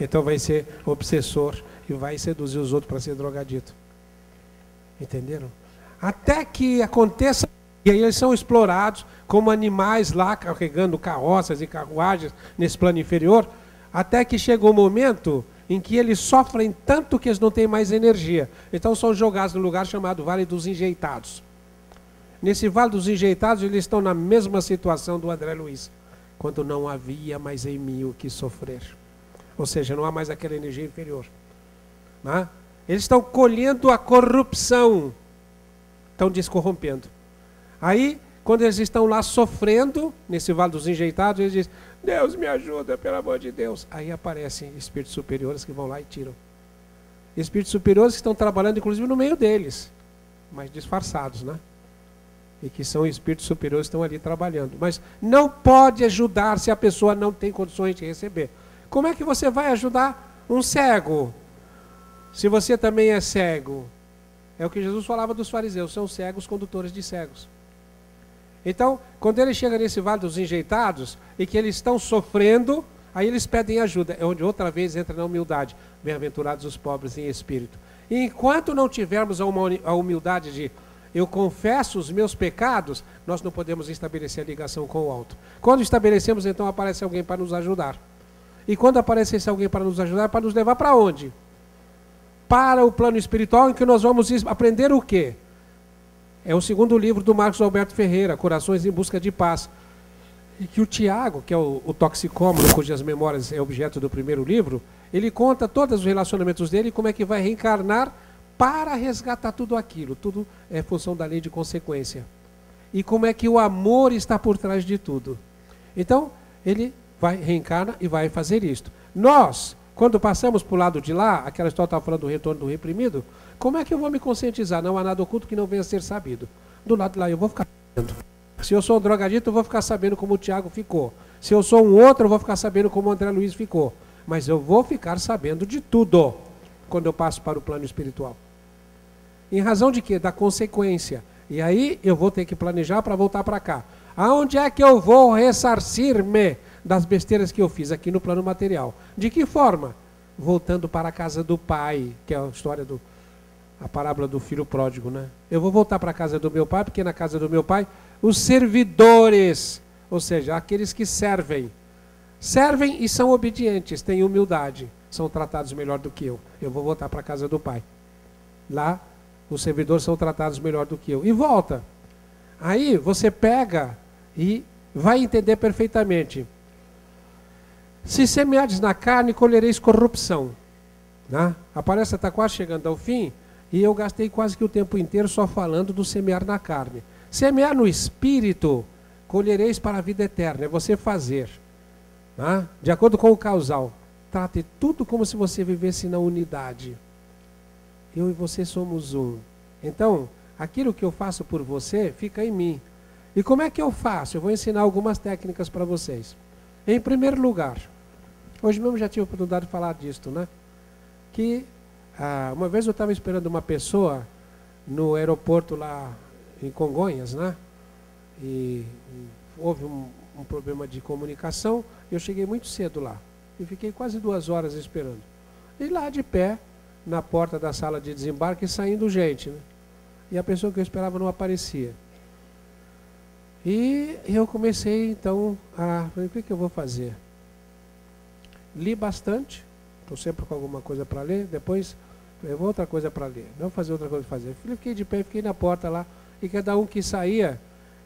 Então vai ser obsessor e vai seduzir os outros para ser drogadito. Entenderam? Até que aconteça e aí eles são explorados como animais lá carregando carroças e carruagens nesse plano inferior, até que chega um momento em que eles sofrem tanto que eles não têm mais energia. Então são jogados no lugar chamado Vale dos Enjeitados. Nesse Vale dos Enjeitados, eles estão na mesma situação do André Luiz, quando não havia mais em mim o que sofrer. Ou seja, não há mais aquela energia inferior. Né? Eles estão colhendo a corrupção, estão descorrompendo. Aí, quando eles estão lá sofrendo, nesse vale dos enjeitados, eles dizem: Deus me ajuda, pelo amor de Deus. Aí aparecem espíritos superiores que vão lá e tiram. Espíritos superiores que estão trabalhando, inclusive, no meio deles, mas disfarçados, né? E que são espíritos superiores que estão ali trabalhando. Mas não pode ajudar se a pessoa não tem condições de receber. Como é que você vai ajudar um cego? Se você também é cego. É o que Jesus falava dos fariseus: são cegos condutores de cegos. Então, quando ele chega nesse vale dos enjeitados e que eles estão sofrendo, aí eles pedem ajuda. É onde outra vez entra na humildade. Bem-aventurados os pobres em espírito. E enquanto não tivermos a humildade de eu confesso os meus pecados, nós não podemos estabelecer a ligação com o alto. Quando estabelecemos, então aparece alguém para nos ajudar. E quando aparece esse alguém para nos ajudar, é para nos levar para onde? Para o plano espiritual em que nós vamos aprender o quê? É o segundo livro do Marcos Alberto Ferreira, Corações em Busca de Paz. E que o Tiago, que é o, o cujas memórias é objeto do primeiro livro, ele conta todos os relacionamentos dele e como é que vai reencarnar para resgatar tudo aquilo. Tudo é função da lei de consequência. E como é que o amor está por trás de tudo. Então, ele vai reencarna e vai fazer isto. Nós, quando passamos para o lado de lá, aquela história estava falando do retorno do reprimido, como é que eu vou me conscientizar? Não há nada oculto que não venha a ser sabido. Do lado de lá eu vou ficar sabendo. Se eu sou um drogadito, eu vou ficar sabendo como o Tiago ficou. Se eu sou um outro, eu vou ficar sabendo como o André Luiz ficou. Mas eu vou ficar sabendo de tudo quando eu passo para o plano espiritual. Em razão de quê? Da consequência. E aí eu vou ter que planejar para voltar para cá. Aonde é que eu vou ressarcir-me das besteiras que eu fiz aqui no plano material? De que forma? Voltando para a casa do pai, que é a história do a parábola do filho pródigo, né? Eu vou voltar para a casa do meu pai, porque na casa do meu pai os servidores, ou seja, aqueles que servem, servem e são obedientes, têm humildade, são tratados melhor do que eu. Eu vou voltar para a casa do pai. Lá os servidores são tratados melhor do que eu. E volta. Aí você pega e vai entender perfeitamente. Se semeares na carne, colhereis corrupção. Né? A palestra está quase chegando ao fim e eu gastei quase que o tempo inteiro só falando do semear na carne. Semear no espírito, colhereis para a vida eterna. É você fazer. Né? De acordo com o causal. Trate tudo como se você vivesse na unidade. Eu e você somos um. Então, aquilo que eu faço por você fica em mim. E como é que eu faço? Eu vou ensinar algumas técnicas para vocês. Em primeiro lugar, hoje mesmo já tive a oportunidade de falar disto, né? Que ah, uma vez eu estava esperando uma pessoa no aeroporto lá em Congonhas, né? E, houve um, um problema de comunicação. Eu cheguei muito cedo lá e fiquei quase duas horas esperando. E lá de pé, na porta da sala de desembarque, saindo gente, né? E a pessoa que eu esperava não aparecia. E eu comecei então a. O que, que eu vou fazer? Li bastante, estou sempre com alguma coisa para ler, depois eu vou outra coisa para ler, não fazer outra coisa para fazer. Fiquei de pé, fiquei na porta lá, e cada um que saía,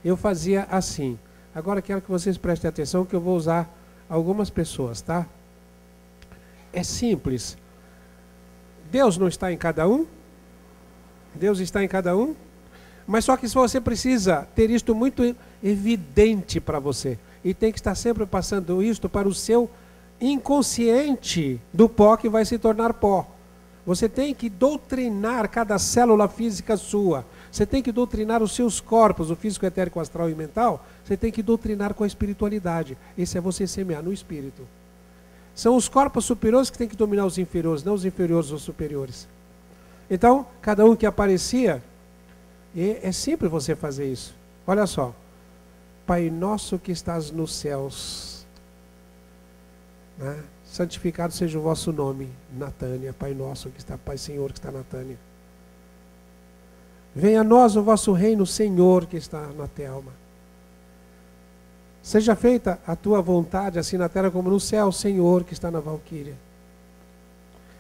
eu fazia assim. Agora quero que vocês prestem atenção que eu vou usar algumas pessoas, tá? É simples. Deus não está em cada um? Deus está em cada um? Mas só que você precisa ter isto muito evidente para você. E tem que estar sempre passando isto para o seu inconsciente do pó que vai se tornar pó. Você tem que doutrinar cada célula física sua. Você tem que doutrinar os seus corpos, o físico, etérico, astral e mental. Você tem que doutrinar com a espiritualidade. Esse é você semear no espírito. São os corpos superiores que têm que dominar os inferiores, não os inferiores ou superiores. Então, cada um que aparecia, é simples você fazer isso. Olha só. Pai nosso que estás nos céus, né? santificado seja o vosso nome, Natânia, Pai nosso que está, Pai Senhor que está na Tânia. Venha a nós o vosso reino, Senhor que está na Telma. Seja feita a tua vontade, assim na terra como no céu, Senhor que está na Valquíria.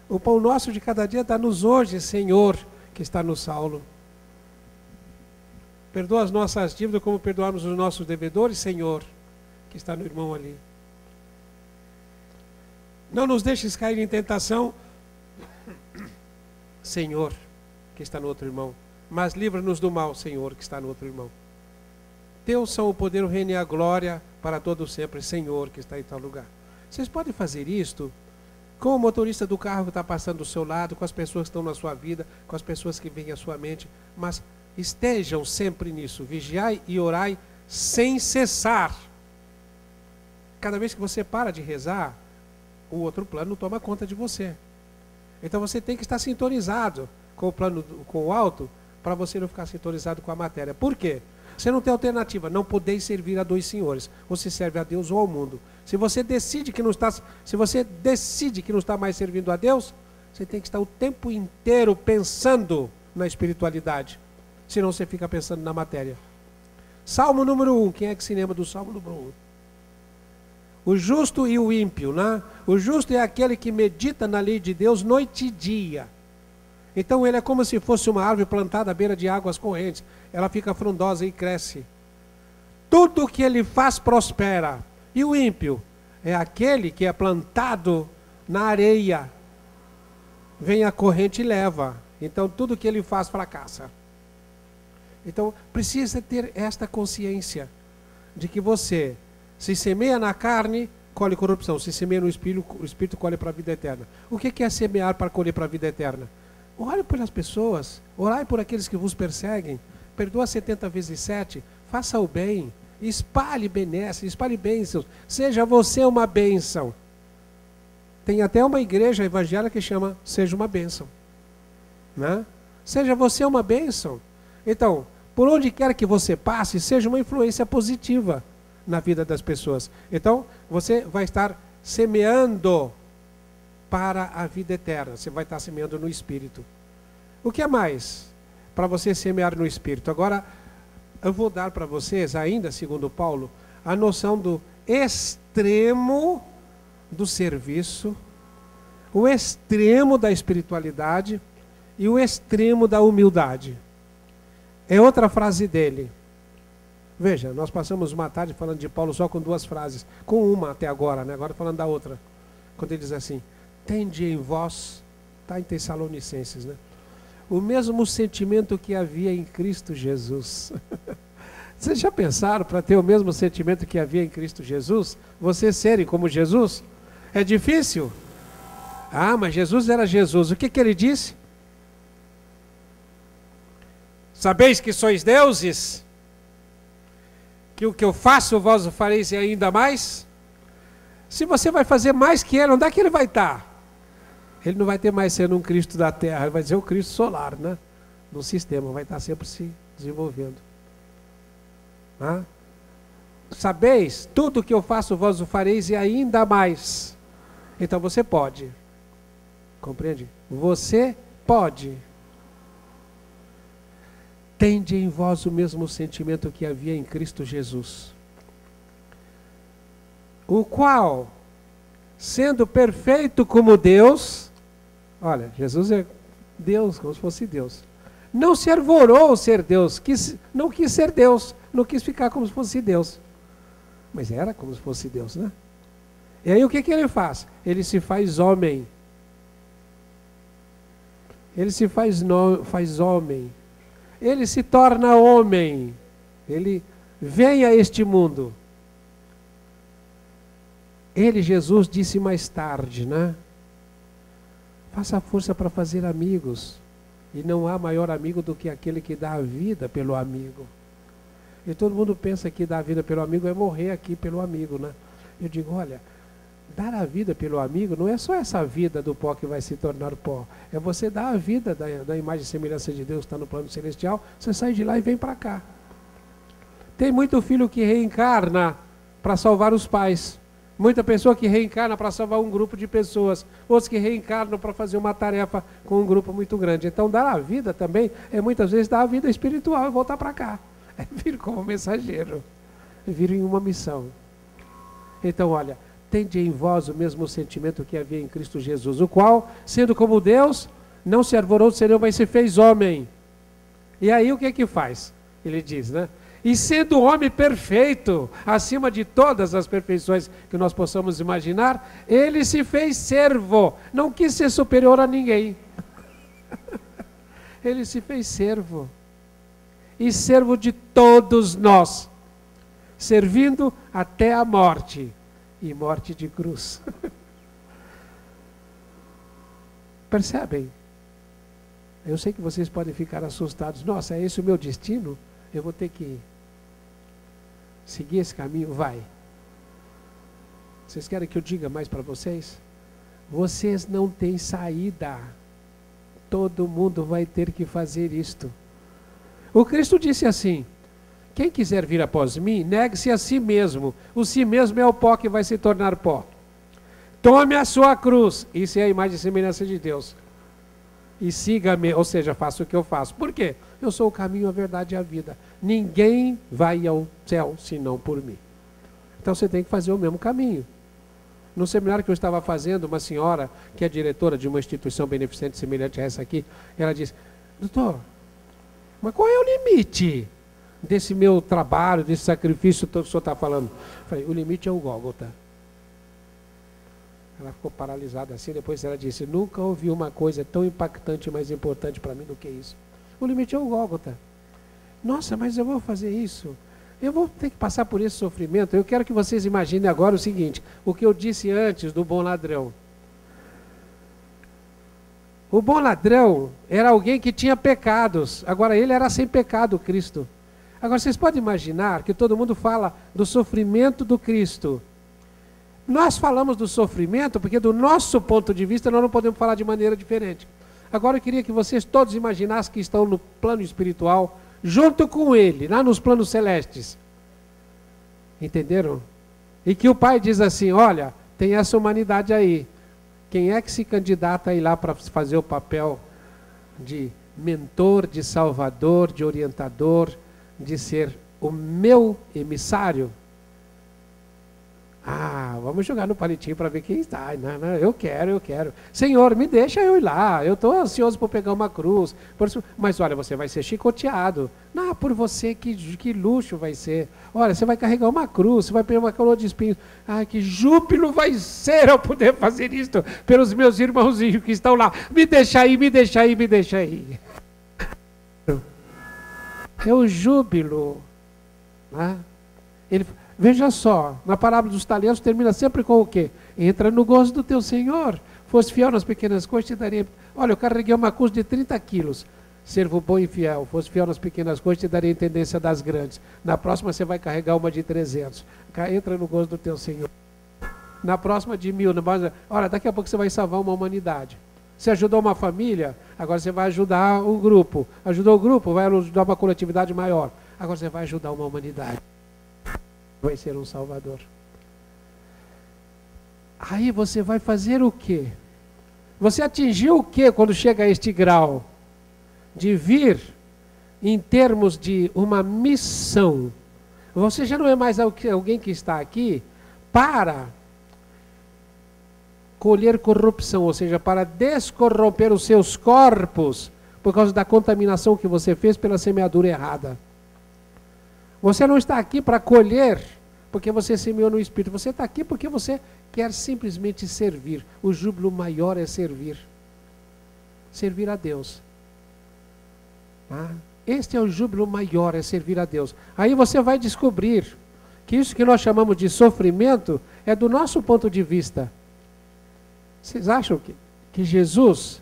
O pão nosso de cada dia dá-nos hoje, Senhor, que está no Saulo. Perdoa as nossas dívidas como perdoamos os nossos devedores, Senhor, que está no irmão ali. Não nos deixes cair em tentação, Senhor, que está no outro irmão. Mas livra-nos do mal, Senhor, que está no outro irmão. Teus são o poder, o reino e a glória para todo sempre, Senhor, que está em tal lugar. Vocês podem fazer isto com o motorista do carro que está passando do seu lado, com as pessoas que estão na sua vida, com as pessoas que vêm à sua mente, mas estejam sempre nisso, vigiai e orai sem cessar. Cada vez que você para de rezar, o outro plano toma conta de você. Então você tem que estar sintonizado com o plano, com o alto, para você não ficar sintonizado com a matéria. Por quê? Você não tem alternativa, não podeis servir a dois senhores. Você serve a Deus ou ao mundo. Se você decide que não está, se você decide que não está mais servindo a Deus, você tem que estar o tempo inteiro pensando na espiritualidade. Senão você fica pensando na matéria. Salmo número 1. Um. Quem é que se lembra do Salmo número 1? Um? O justo e o ímpio, né? O justo é aquele que medita na lei de Deus noite e dia. Então ele é como se fosse uma árvore plantada à beira de águas correntes. Ela fica frondosa e cresce. Tudo o que ele faz prospera. E o ímpio é aquele que é plantado na areia. Vem a corrente e leva. Então tudo que ele faz fracassa. Então precisa ter esta consciência de que você se semeia na carne, colhe corrupção. Se semeia no espírito, o espírito colhe para a vida eterna. O que é semear para colher para a vida eterna? Ore pelas pessoas, orai por aqueles que vos perseguem, perdoa 70 vezes 7, faça o bem, Espalhe benesses, espalhe bênçãos. Seja você uma bênção. Tem até uma igreja evangélica que chama Seja uma bênção. Né? Seja você uma bênção. Então, por onde quer que você passe, seja uma influência positiva na vida das pessoas. Então, você vai estar semeando para a vida eterna. Você vai estar semeando no Espírito. O que é mais para você semear no Espírito? Agora, eu vou dar para vocês, ainda segundo Paulo, a noção do extremo do serviço, o extremo da espiritualidade e o extremo da humildade. É outra frase dele. Veja, nós passamos uma tarde falando de Paulo só com duas frases, com uma até agora, né? agora falando da outra. Quando ele diz assim: Tende em vós, está em Tessalonicenses, né? O mesmo sentimento que havia em Cristo Jesus. Vocês já pensaram para ter o mesmo sentimento que havia em Cristo Jesus? Vocês serem como Jesus? É difícil? Ah, mas Jesus era Jesus. O que, que ele disse? Sabeis que sois deuses? Que o que eu faço vós o fareis ainda mais? Se você vai fazer mais que ele, onde é que ele vai estar? Ele não vai ter mais sendo um Cristo da Terra, ele vai ser um Cristo solar, né? No sistema, vai estar sempre se desenvolvendo. Sabeis, tudo que eu faço vós o fareis e ainda mais. Então você pode. Compreende? Você pode tende em vós o mesmo sentimento que havia em Cristo Jesus, o qual, sendo perfeito como Deus, olha, Jesus é Deus, como se fosse Deus, não se arvorou ser Deus, quis, não quis ser Deus, não quis ficar como se fosse Deus, mas era como se fosse Deus, né? E aí o que, que ele faz? Ele se faz homem. Ele se faz, no, faz homem ele se torna homem, ele vem a este mundo. Ele, Jesus, disse mais tarde, né? Faça força para fazer amigos. E não há maior amigo do que aquele que dá a vida pelo amigo. E todo mundo pensa que dar a vida pelo amigo é morrer aqui pelo amigo, né? Eu digo, olha, dar a vida pelo amigo não é só essa vida do pó que vai se tornar pó. É você dar a vida da, da imagem e semelhança de Deus que está no plano celestial, você sai de lá e vem para cá. Tem muito filho que reencarna para salvar os pais. Muita pessoa que reencarna para salvar um grupo de pessoas. Outros que reencarnam para fazer uma tarefa com um grupo muito grande. Então, dar a vida também é muitas vezes dar a vida espiritual e voltar para cá. É vir como mensageiro. É vir em uma missão. Então, olha, tende em vós o mesmo sentimento que havia em Cristo Jesus, o qual, sendo como Deus, não se arvorou de ser mas se fez homem. E aí o que é que faz? Ele diz, né? E sendo homem perfeito, acima de todas as perfeições que nós possamos imaginar, ele se fez servo, não quis ser superior a ninguém. ele se fez servo. E servo de todos nós, servindo até a morte e morte de cruz. Percebem? Eu sei que vocês podem ficar assustados. Nossa, é esse o meu destino? Eu vou ter que seguir esse caminho? Vai. Vocês querem que eu diga mais para vocês? Vocês não têm saída. Todo mundo vai ter que fazer isto. O Cristo disse assim: quem quiser vir após mim, negue-se a si mesmo. O si mesmo é o pó que vai se tornar pó. Tome a sua cruz. Isso é a imagem e semelhança de Deus. E siga-me, ou seja, faça o que eu faço. Por quê? Eu sou o caminho, a verdade e a vida. Ninguém vai ao céu senão por mim. Então você tem que fazer o mesmo caminho. No seminário que eu estava fazendo, uma senhora, que é diretora de uma instituição beneficente semelhante a essa aqui, ela disse: Doutor, mas qual é o limite? Desse meu trabalho, desse sacrifício todo que o senhor está falando? Eu falei, o limite é o Gólgota. Ela ficou paralisada assim, depois ela disse, nunca ouvi uma coisa tão impactante e mais importante para mim do que isso. O limite é o Gólgota. Nossa, mas eu vou fazer isso. Eu vou ter que passar por esse sofrimento. Eu quero que vocês imaginem agora o seguinte: o que eu disse antes do bom ladrão. O bom ladrão era alguém que tinha pecados. Agora ele era sem pecado, Cristo. Agora, vocês podem imaginar que todo mundo fala do sofrimento do Cristo. Nós falamos do sofrimento porque, do nosso ponto de vista, nós não podemos falar de maneira diferente. Agora, eu queria que vocês todos imaginassem que estão no plano espiritual, junto com Ele, lá nos planos celestes. Entenderam? E que o Pai diz assim: olha, tem essa humanidade aí. Quem é que se candidata a ir lá para fazer o papel de mentor, de salvador, de orientador, de ser o meu emissário? Ah, vamos jogar no palitinho para ver quem está. Não, não, eu quero, eu quero. Senhor, me deixa eu ir lá. Eu estou ansioso por pegar uma cruz. Mas olha, você vai ser chicoteado. Não, por você, que, que luxo vai ser. Olha, você vai carregar uma cruz, você vai pegar uma coroa de espinhos. Ah, que júbilo vai ser eu poder fazer isto pelos meus irmãozinhos que estão lá. Me deixa aí, me deixa aí, me deixa aí. É o júbilo. Né? Ele Veja só, na parábola dos talentos termina sempre com o quê? Entra no gozo do teu Senhor. Fosse fiel nas pequenas coisas, te daria. Olha, eu carreguei uma cruz de 30 quilos. Servo bom e fiel. Fosse fiel nas pequenas coisas, te daria tendência das grandes. Na próxima você vai carregar uma de 300. Entra no gozo do teu Senhor. Na próxima de mil. Olha, daqui a pouco você vai salvar uma humanidade. Você ajudou uma família, agora você vai ajudar um grupo. Ajudou o grupo, vai ajudar uma coletividade maior. Agora você vai ajudar uma humanidade vai ser um Salvador. Aí você vai fazer o quê? Você atingiu o quê quando chega a este grau? De vir em termos de uma missão. Você já não é mais alguém que está aqui para colher corrupção, ou seja, para descorromper os seus corpos por causa da contaminação que você fez pela semeadura errada. Você não está aqui para colher porque você semeou no Espírito. Você está aqui porque você quer simplesmente servir. O júbilo maior é servir. Servir a Deus. Ah, este é o júbilo maior, é servir a Deus. Aí você vai descobrir que isso que nós chamamos de sofrimento é do nosso ponto de vista. Vocês acham que, que Jesus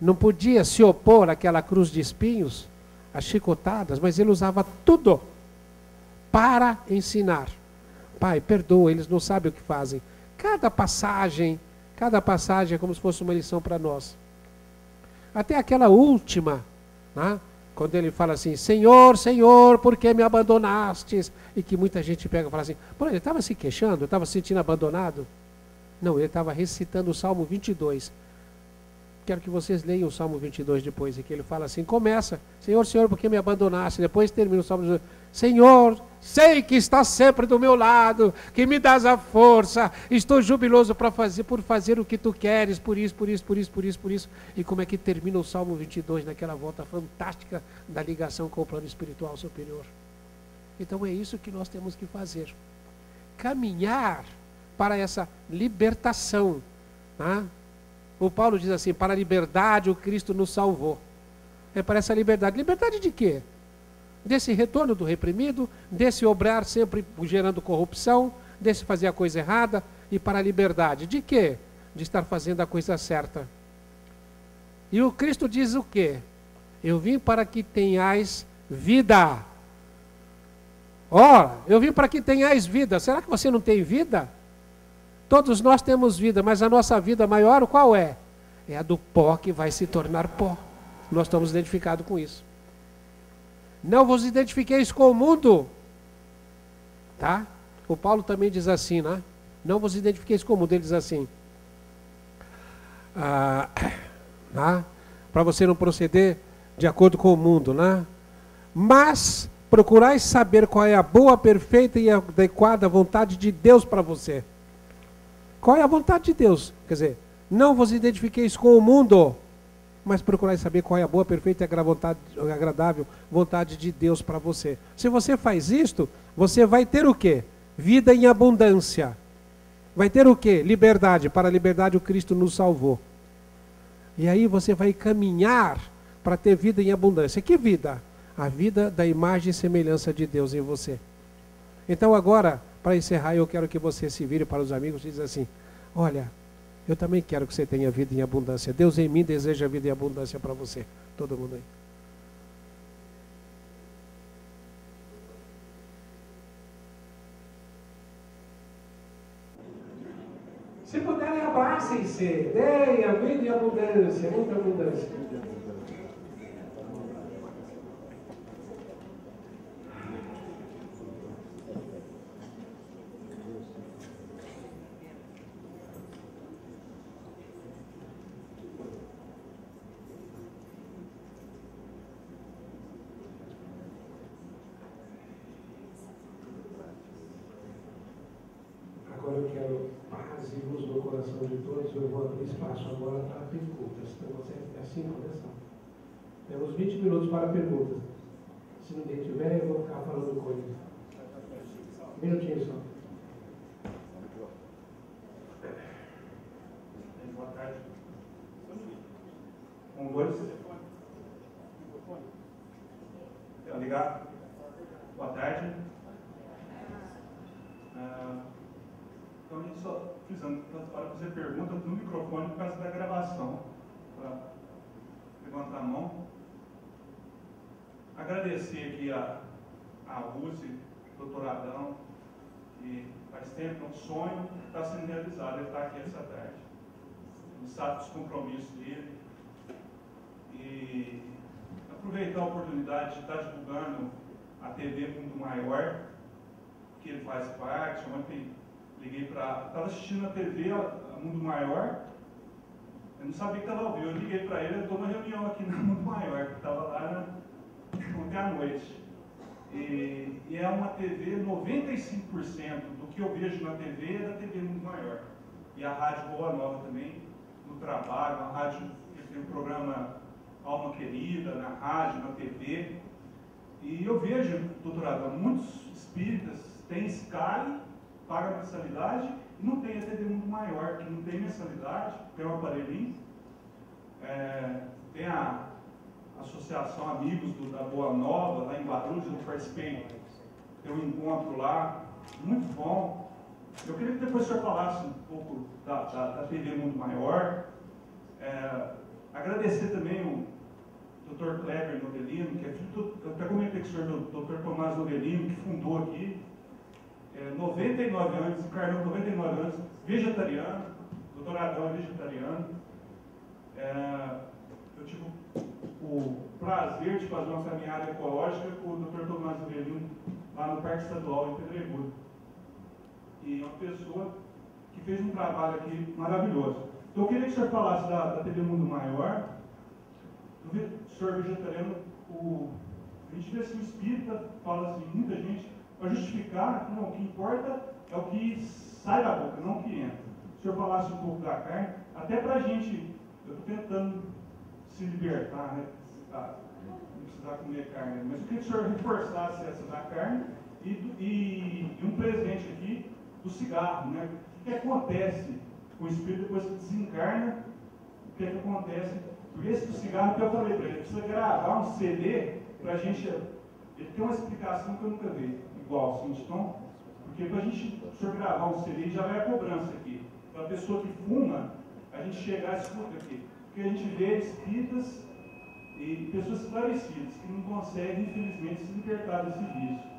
não podia se opor àquela cruz de espinhos, às chicotadas, mas ele usava tudo para ensinar. Pai, perdoa, eles não sabem o que fazem. Cada passagem, cada passagem é como se fosse uma lição para nós. Até aquela última, né? quando ele fala assim, Senhor, Senhor, por que me abandonastes? E que muita gente pega e fala assim, ele estava se queixando, estava se sentindo abandonado? Não, ele estava recitando o Salmo 22. Quero que vocês leiam o Salmo 22 depois, e que ele fala assim, começa, Senhor, Senhor, por que me abandonaste? Depois termina o Salmo 22. Senhor, sei que está sempre do meu lado, que me dás a força, estou jubiloso para fazer, por fazer o que tu queres, por isso, por isso, por isso, por isso, por isso. E como é que termina o Salmo 22 naquela volta fantástica da ligação com o plano espiritual superior? Então é isso que nós temos que fazer. Caminhar para essa libertação. Né? O Paulo diz assim: para a liberdade o Cristo nos salvou. É para essa liberdade. Liberdade de quê? desse retorno do reprimido, desse obrar sempre gerando corrupção, desse fazer a coisa errada e para a liberdade. De quê? De estar fazendo a coisa certa. E o Cristo diz o quê? Eu vim para que tenhais vida. Ora, eu vim para que tenhais vida. Será que você não tem vida? Todos nós temos vida, mas a nossa vida maior qual é? É a do pó que vai se tornar pó. Nós estamos identificados com isso. Não vos identifiqueis com o mundo. Tá? O Paulo também diz assim, né? Não vos identifiqueis com o mundo. Ele diz assim. Ah, né? Para você não proceder de acordo com o mundo, né? Mas procurais saber qual é a boa, perfeita e adequada vontade de Deus para você. Qual é a vontade de Deus? Quer dizer, não vos identifiqueis com o mundo, mas procurar saber qual é a boa, perfeita e agradável vontade de Deus para você. Se você faz isto, você vai ter o quê? Vida em abundância. Vai ter o quê? Liberdade. Para a liberdade o Cristo nos salvou. E aí você vai caminhar para ter vida em abundância. Que vida? A vida da imagem e semelhança de Deus em você. Então agora, para encerrar, eu quero que você se vire para os amigos e diz assim: Olha, eu também quero que você tenha vida em abundância. Deus em mim deseja vida em abundância para você. Todo mundo aí. Se puderem, abracem-se. Deem a vida em abundância, muita abundância. E luz no coração de todos. Eu vou abrir espaço agora para perguntas. Então você é assim começar. Temos 20 minutos para perguntas. Se ninguém tiver, eu vou ficar falando com ele. Minutinho só. Boa tarde. Um, dois. Ligar? Boa tarde. Ah, então a gente só precisando para fazer pergunta no microfone por causa da gravação. Para levantar a mão. Agradecer aqui a, a Ruse, doutor Adão, que faz tempo é um sonho está sendo realizado, ele está aqui essa tarde. Ele sabe dos compromissos dele. E aproveitar a oportunidade de estar divulgando a TV Mundo Maior, que ele faz parte. Ontem liguei para. Estava assistindo a TV a Mundo Maior. Eu não sabia que estava ao vivo. Eu liguei para ele, eu estou numa reunião aqui na Mundo Maior, que estava lá na, ontem à noite. E, e, é uma TV, 95% do que eu vejo na TV é da TV Mundo Maior. E a Rádio Boa Nova também, no trabalho, a rádio que tem o programa Alma Querida, na rádio, na TV. E eu vejo, doutorado, muitos espíritas têm Sky, pagam mensalidade, e não tem a TV Mundo Maior, que não tem mensalidade, tem um aparelhinho. É, tem a Associação Amigos do, da Boa Nova, lá em Barulhos, eu participei, tem um encontro lá, muito bom. Eu queria que depois o senhor falasse um pouco da, da, da TV Mundo Maior. É, agradecer também o Dr. Kleber Novelino, que é filho do, eu até comentei com o senhor, do Dr. Tomás Novelino, que fundou aqui, é, 99 anos, encarnou 99 anos, vegetariano, doutor Adão é vegetariano. É, eu tive o prazer de fazer uma caminhada ecológica com o Dr. Tomás Novelino lá no Parque Estadual em Pedregulho. E é uma pessoa que fez um trabalho aqui maravilhoso. Então eu queria que o senhor falasse da, da TV Mundo Maior, o senhor vegetariano, o, a gente vê assim, o espírita fala assim, muita gente, para justificar, não, o que importa é o que sai da boca, não o que entra. Se senhor falasse um pouco da carne, até para a gente, eu estou tentando se libertar, né? Ah, não precisar comer carne, mas eu queria que o senhor reforçasse essa da carne e, e, e um presente aqui do cigarro, né? O que acontece com o espírito depois que desencarna? O que, é que acontece por esse do cigarro que eu falei para ele, precisa gravar um CD para a gente. Ele tem uma explicação que eu nunca vi, igual, assim, então, porque para a gente, se o senhor gravar um CD, já vai a cobrança aqui. Para a pessoa que fuma, a gente chegar e escuta aqui. Porque a gente vê espíritas e pessoas esclarecidas que não conseguem, infelizmente, se libertar desse vício.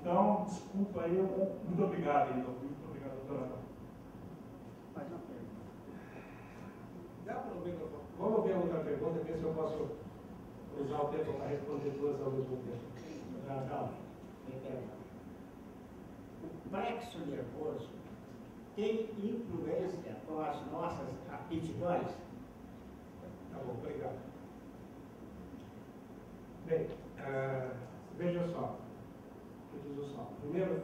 Então, desculpa aí, eu, muito obrigado, então. Muito obrigado, doutora. Faz uma pergunta. Dá para ouvir? Vamos ver outra pergunta, ver se eu posso usar o tempo para responder duas ao mesmo tempo. Radal, me O plexo nervoso tem influência com as nossas aptidões? Tá bom, obrigado. Bem, ah, veja só, o que diz o Sol. Primeiro,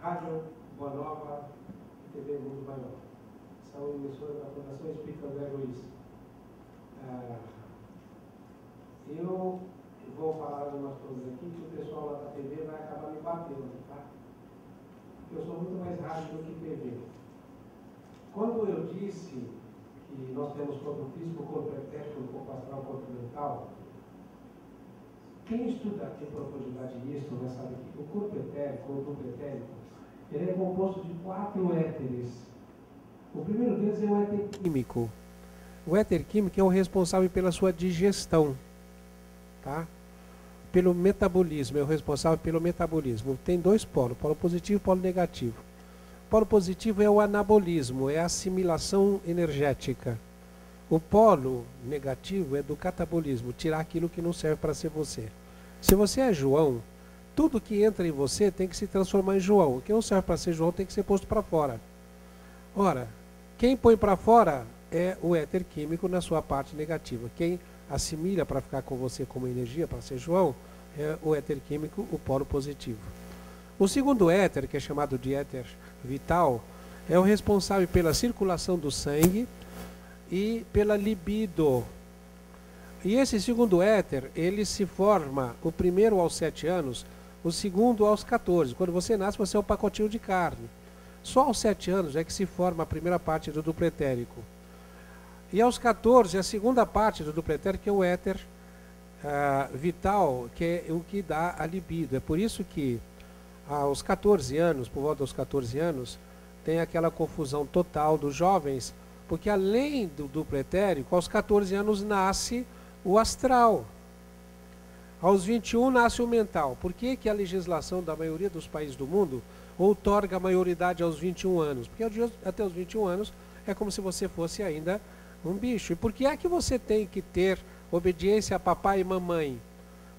Rádio Boa Nova e TV Mundo Maior. São emissoras da Fundação Espírita André Luiz. Ah, eu vou falar algumas coisas aqui que o pessoal lá da TV vai acabar me batendo, tá? Eu sou muito mais rádio do que TV. Quando eu disse que nós temos corpo físico, corpo etérico, corpo astral, corpo mental, quem estuda em profundidade isso vai saber que o corpo etérico, o corpo etérico, ele é composto de quatro éteres. O primeiro deles é o éter químico. O éter químico é o responsável pela sua digestão, tá? Pelo metabolismo, é o responsável pelo metabolismo. Tem dois polos, polo positivo e polo negativo. polo positivo é o anabolismo, é a assimilação energética. O polo negativo é do catabolismo, tirar aquilo que não serve para ser você. Se você é João, tudo que entra em você tem que se transformar em João. O que não serve para ser João tem que ser posto para fora. Ora, quem põe para fora é o éter químico na sua parte negativa. Quem assimila para ficar com você como energia, para ser João, é o éter químico, o polo positivo. O segundo éter, que é chamado de éter vital, é o responsável pela circulação do sangue e pela libido. E esse segundo éter, ele se forma o primeiro aos sete anos, o segundo aos 14. Quando você nasce, você é um pacotinho de carne. Só aos sete anos é que se forma a primeira parte do duplo etérico. E aos 14, a segunda parte do duplo etérico é o éter uh, vital, que é o que dá a libido. É por isso que aos 14 anos, por volta dos 14 anos, tem aquela confusão total dos jovens, porque além do duplo etérico, aos 14 anos nasce o astral. Aos 21 nasce o mental. Por que, que a legislação da maioria dos países do mundo outorga a maioridade aos 21 anos? Porque até os 21 anos é como se você fosse ainda um bicho. E por que é que você tem que ter obediência a papai e mamãe?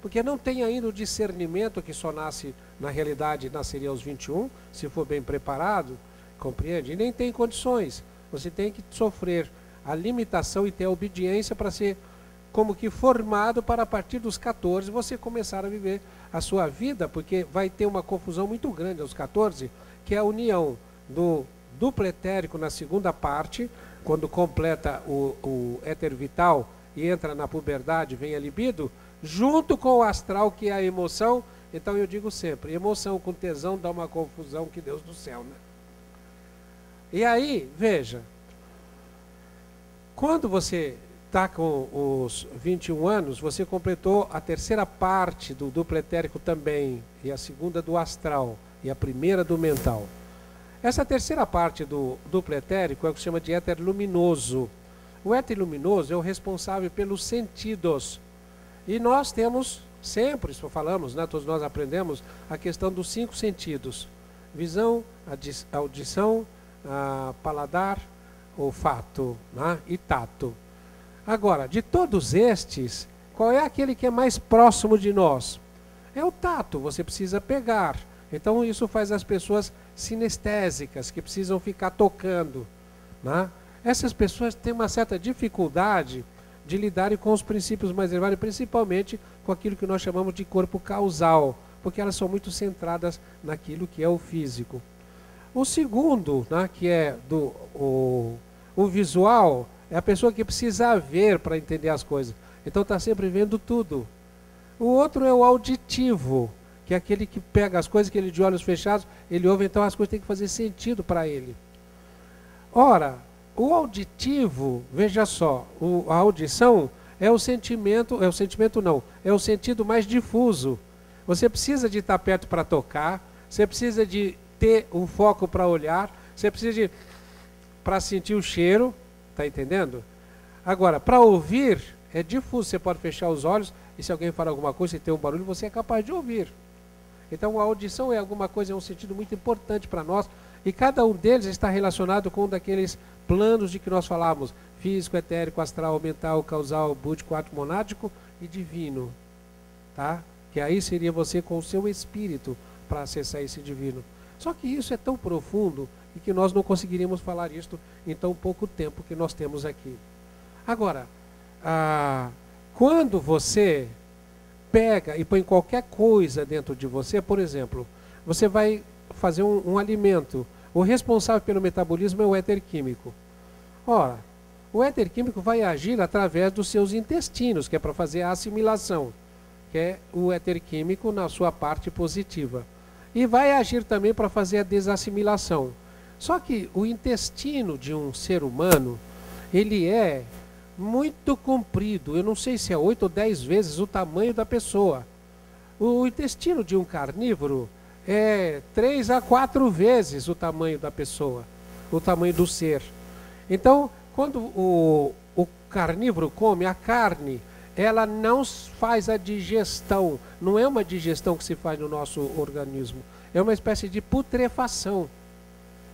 Porque não tem ainda o discernimento que só nasce, na realidade, nasceria aos 21, se for bem preparado, compreende? E nem tem condições. Você tem que sofrer a limitação e ter a obediência para ser como que formado para a partir dos 14 você começar a viver a sua vida, porque vai ter uma confusão muito grande aos 14, que é a união do duplo etérico na segunda parte, quando completa o, o éter vital e entra na puberdade, vem a libido, junto com o astral, que é a emoção. Então eu digo sempre, emoção com tesão dá uma confusão que Deus do céu, né? E aí, veja, quando você está com os 21 anos, você completou a terceira parte do duplo etérico também, e a segunda do astral, e a primeira do mental. Essa terceira parte do duplo etérico é o que se chama de éter luminoso. O éter luminoso é o responsável pelos sentidos. E nós temos sempre, isso falamos, né, todos nós aprendemos, a questão dos cinco sentidos: visão, audição, paladar, olfato né, e tato. Agora, de todos estes, qual é aquele que é mais próximo de nós? É o tato, você precisa pegar. Então isso faz as pessoas sinestésicas, que precisam ficar tocando. Né? Essas pessoas têm uma certa dificuldade de lidarem com os princípios mais elevados, principalmente com aquilo que nós chamamos de corpo causal, porque elas são muito centradas naquilo que é o físico. O segundo, né, que é do, o, o visual, é a pessoa que precisa ver para entender as coisas. Então está sempre vendo tudo. O outro é o auditivo, que é aquele que pega as coisas que ele de olhos fechados, ele ouve, então as coisas têm que fazer sentido para ele. Ora, o auditivo, veja só, o, a audição é o sentimento, é o sentimento não, é o sentido mais difuso. Você precisa de estar perto para tocar, você precisa de ter um foco para olhar, você precisa de para sentir o cheiro, Está entendendo? Agora, para ouvir, é difuso. Você pode fechar os olhos e se alguém falar alguma coisa e tem um barulho, você é capaz de ouvir. Então, a audição é alguma coisa, é um sentido muito importante para nós. E cada um deles está relacionado com um daqueles planos de que nós falamos: físico, etérico, astral, mental, causal, búdico, monádico e divino. Tá? Que aí seria você com o seu espírito para acessar esse divino. Só que isso é tão profundo e que nós não conseguiríamos falar isto em tão pouco tempo que nós temos aqui. Agora, ah, quando você pega e põe qualquer coisa dentro de você, por exemplo, você vai fazer um, um alimento. O responsável pelo metabolismo é o éter químico. Ora, o éter químico vai agir através dos seus intestinos, que é para fazer a assimilação, que é o éter químico na sua parte positiva. E vai agir também para fazer a desassimilação. Só que o intestino de um ser humano, ele é muito comprido. Eu não sei se é oito ou dez vezes o tamanho da pessoa. O intestino de um carnívoro é três a quatro vezes o tamanho da pessoa, o tamanho do ser. Então, quando o, o carnívoro come a carne, ela não faz a digestão. Não é uma digestão que se faz no nosso organismo. É uma espécie de putrefação.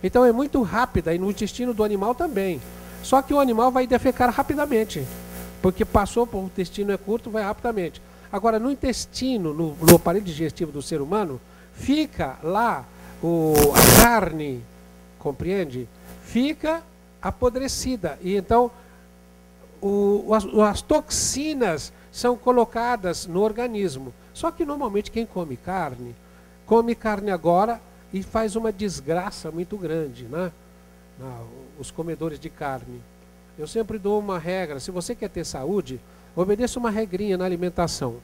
Então é muito rápida e no intestino do animal também. Só que o animal vai defecar rapidamente, porque passou por intestino é curto, vai rapidamente. Agora no intestino, no, no aparelho digestivo do ser humano, fica lá o, a carne, compreende? Fica apodrecida e então o, as, as toxinas são colocadas no organismo. Só que normalmente quem come carne, come carne agora e faz uma desgraça muito grande, né? Os comedores de carne. Eu sempre dou uma regra: se você quer ter saúde, obedeça uma regrinha na alimentação.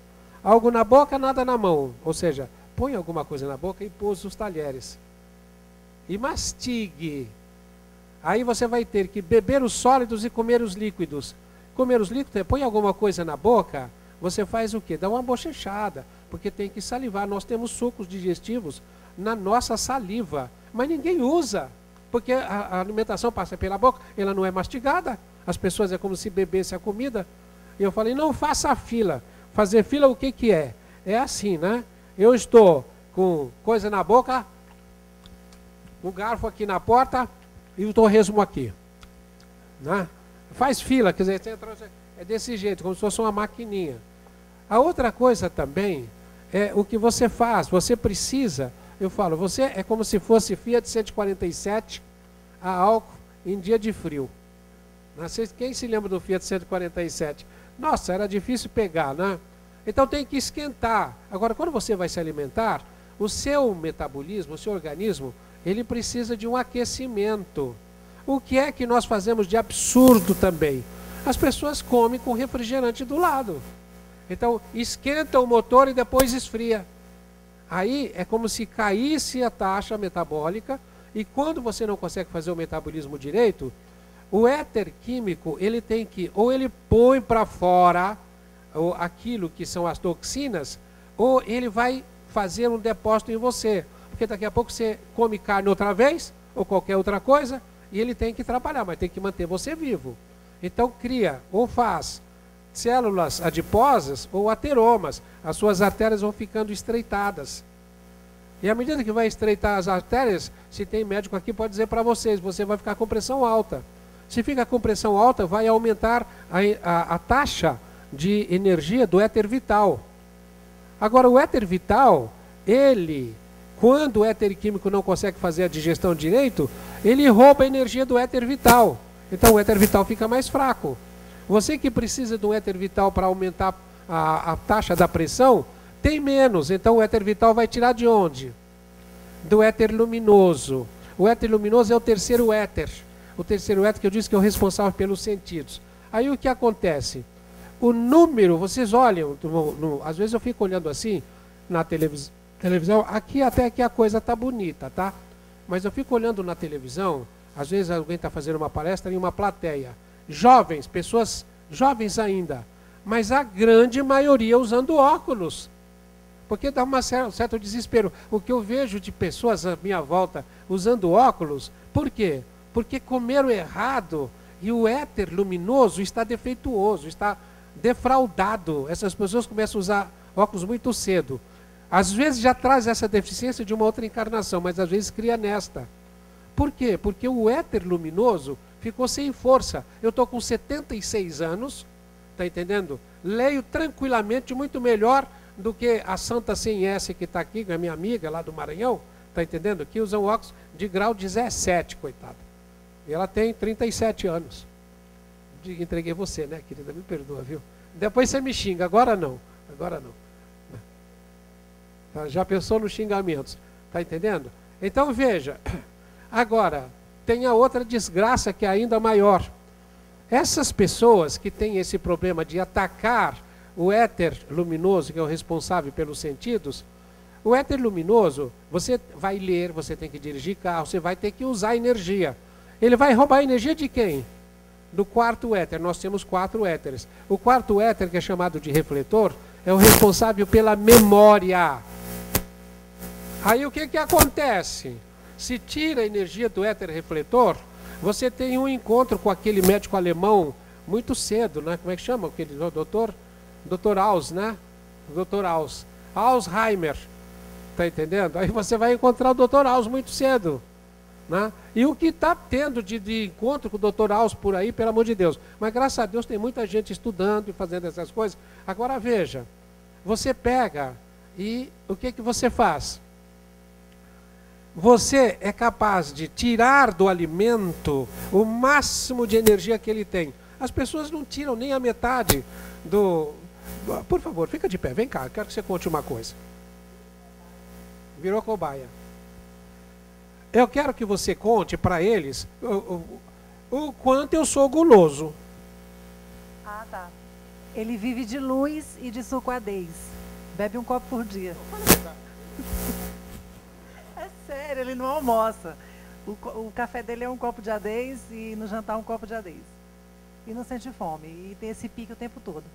Porque a, a alimentação passa pela boca, ela não é mastigada. As pessoas é como se bebesse a comida. E eu falei, não faça fila. Fazer fila o que, que é? É assim, né? Eu estou com coisa na boca, um garfo aqui na porta e o torresmo aqui. Né? Faz fila, quer dizer, é desse jeito, como se fosse uma maquininha. A outra coisa também é o que você faz. Você precisa, eu falo, você é como se fosse Fiat 147 a álcool em dia de frio. Quem se lembra do Fiat 147? Nossa, era difícil pegar, né? Então tem que esquentar. Agora, quando você vai se alimentar, o seu metabolismo, o seu organismo, ele precisa de um aquecimento. O que é que nós fazemos de absurdo também? As pessoas comem com refrigerante do lado. Então, esquenta o motor e depois esfria. Aí é como se caísse a taxa metabólica e quando você não consegue fazer o metabolismo direito, o éter químico, ele tem que ou ele põe para fora ou aquilo que são as toxinas, ou ele vai fazer um depósito em você. Porque daqui a pouco você come carne outra vez, ou qualquer outra coisa, e ele tem que trabalhar, mas tem que manter você vivo. Então cria ou faz células adiposas ou ateromas. As suas artérias vão ficando estreitadas. E à medida que vai estreitar as artérias, se tem médico aqui, pode dizer para vocês, você vai ficar com pressão alta. Se fica com pressão alta, vai aumentar a, a, a taxa de energia do éter vital. Agora, o éter vital, ele quando o éter químico não consegue fazer a digestão direito, ele rouba a energia do éter vital. Então o éter vital fica mais fraco. Você que precisa do éter vital para aumentar a, a, taxa da pressão, tem menos. Então o éter vital vai tirar de onde? Do éter luminoso. O éter luminoso é o terceiro éter. O terceiro éter que eu disse que é o responsável pelos sentidos. Aí o que acontece? O número, vocês olham, no, no, às vezes eu fico olhando assim na televisão televisão, aqui até que a coisa tá bonita, tá? Mas eu fico olhando na televisão, às vezes alguém está fazendo uma palestra em uma plateia. Jovens, pessoas jovens ainda, mas a grande maioria usando óculos. Porque dá um certo desespero. O que eu vejo de pessoas à minha volta usando óculos, por quê? Porque comeram errado e o éter luminoso está defeituoso, está defraudado. Essas pessoas começam a usar óculos muito cedo. Às vezes já traz essa deficiência de uma outra encarnação, mas às vezes cria nesta. Por quê? Porque o éter luminoso ficou sem força. Eu estou com 76 anos, está entendendo? Leio tranquilamente, muito melhor do que a Santa S que está aqui, que é minha amiga lá do Maranhão, está entendendo? Que usa óculos de grau 17, coitada. E ela tem 37 anos. Entreguei você, né, querida? Me perdoa, viu? Depois você me xinga, agora não. Agora não. Tá? Já pensou nos xingamentos. Está entendendo? Então veja. Agora, tem a outra desgraça que é ainda maior. Essas pessoas que têm esse problema de atacar o éter luminoso, que é o responsável pelos sentidos, o éter luminoso, você vai ler, você tem que dirigir carro, você vai ter que usar energia. Ele vai roubar a energia de quem? Do quarto éter. Nós temos quatro éteres. O quarto éter, que é chamado de refletor, é o responsável pela memória. Aí o que, que acontece? Se tira a energia do éter refletor, você tem um encontro com aquele médico alemão muito cedo, né? Como é que chama? Aquele doutor? Doutor Aus, né? Doutor Aus. Alzheimer. Tá entendendo? Aí você vai encontrar o doutor Aus muito cedo. Né? E o que está tendo de, de, encontro com o doutor Alves por aí, pelo amor de Deus. Mas graças a Deus tem muita gente estudando e fazendo essas coisas. Agora veja, você pega e o que, que você faz? Você é capaz de tirar do alimento o máximo de energia que ele tem. As pessoas não tiram nem a metade do. Por favor, fica de pé, vem cá, quero que você conte uma coisa. Virou cobaia. Eu quero que você conte para eles o, o, o, quanto eu sou guloso. Ah, tá. Ele vive de luz e de suquadez. Bebe um copo por dia. Sério, ele não almoça. O, o café dele é um copo de adez e no jantar um copo de adez. E não sente fome. E tem esse pique o tempo todo.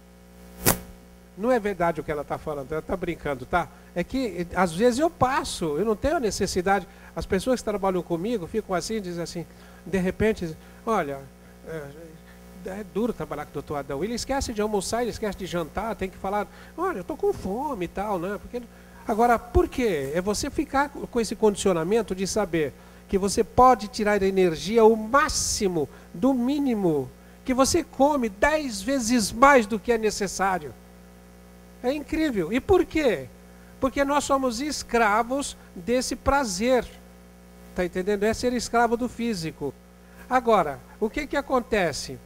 Não é verdade o que ela está falando, ela está brincando, tá? É que às vezes eu passo, eu não tenho necessidade. As pessoas que trabalham comigo ficam assim, dizem assim, de repente, olha, é, é duro trabalhar com o doutor Adão. Ele esquece de almoçar, ele esquece de jantar, tem que falar, olha, eu estou com fome e tal, né? Porque... Agora, por quê? É você ficar com esse condicionamento de saber que você pode tirar da energia o máximo, do mínimo, que você come dez vezes mais do que é necessário. É incrível. E por quê? Porque nós somos escravos desse prazer. Está entendendo? É ser escravo do físico. Agora, o que, que acontece?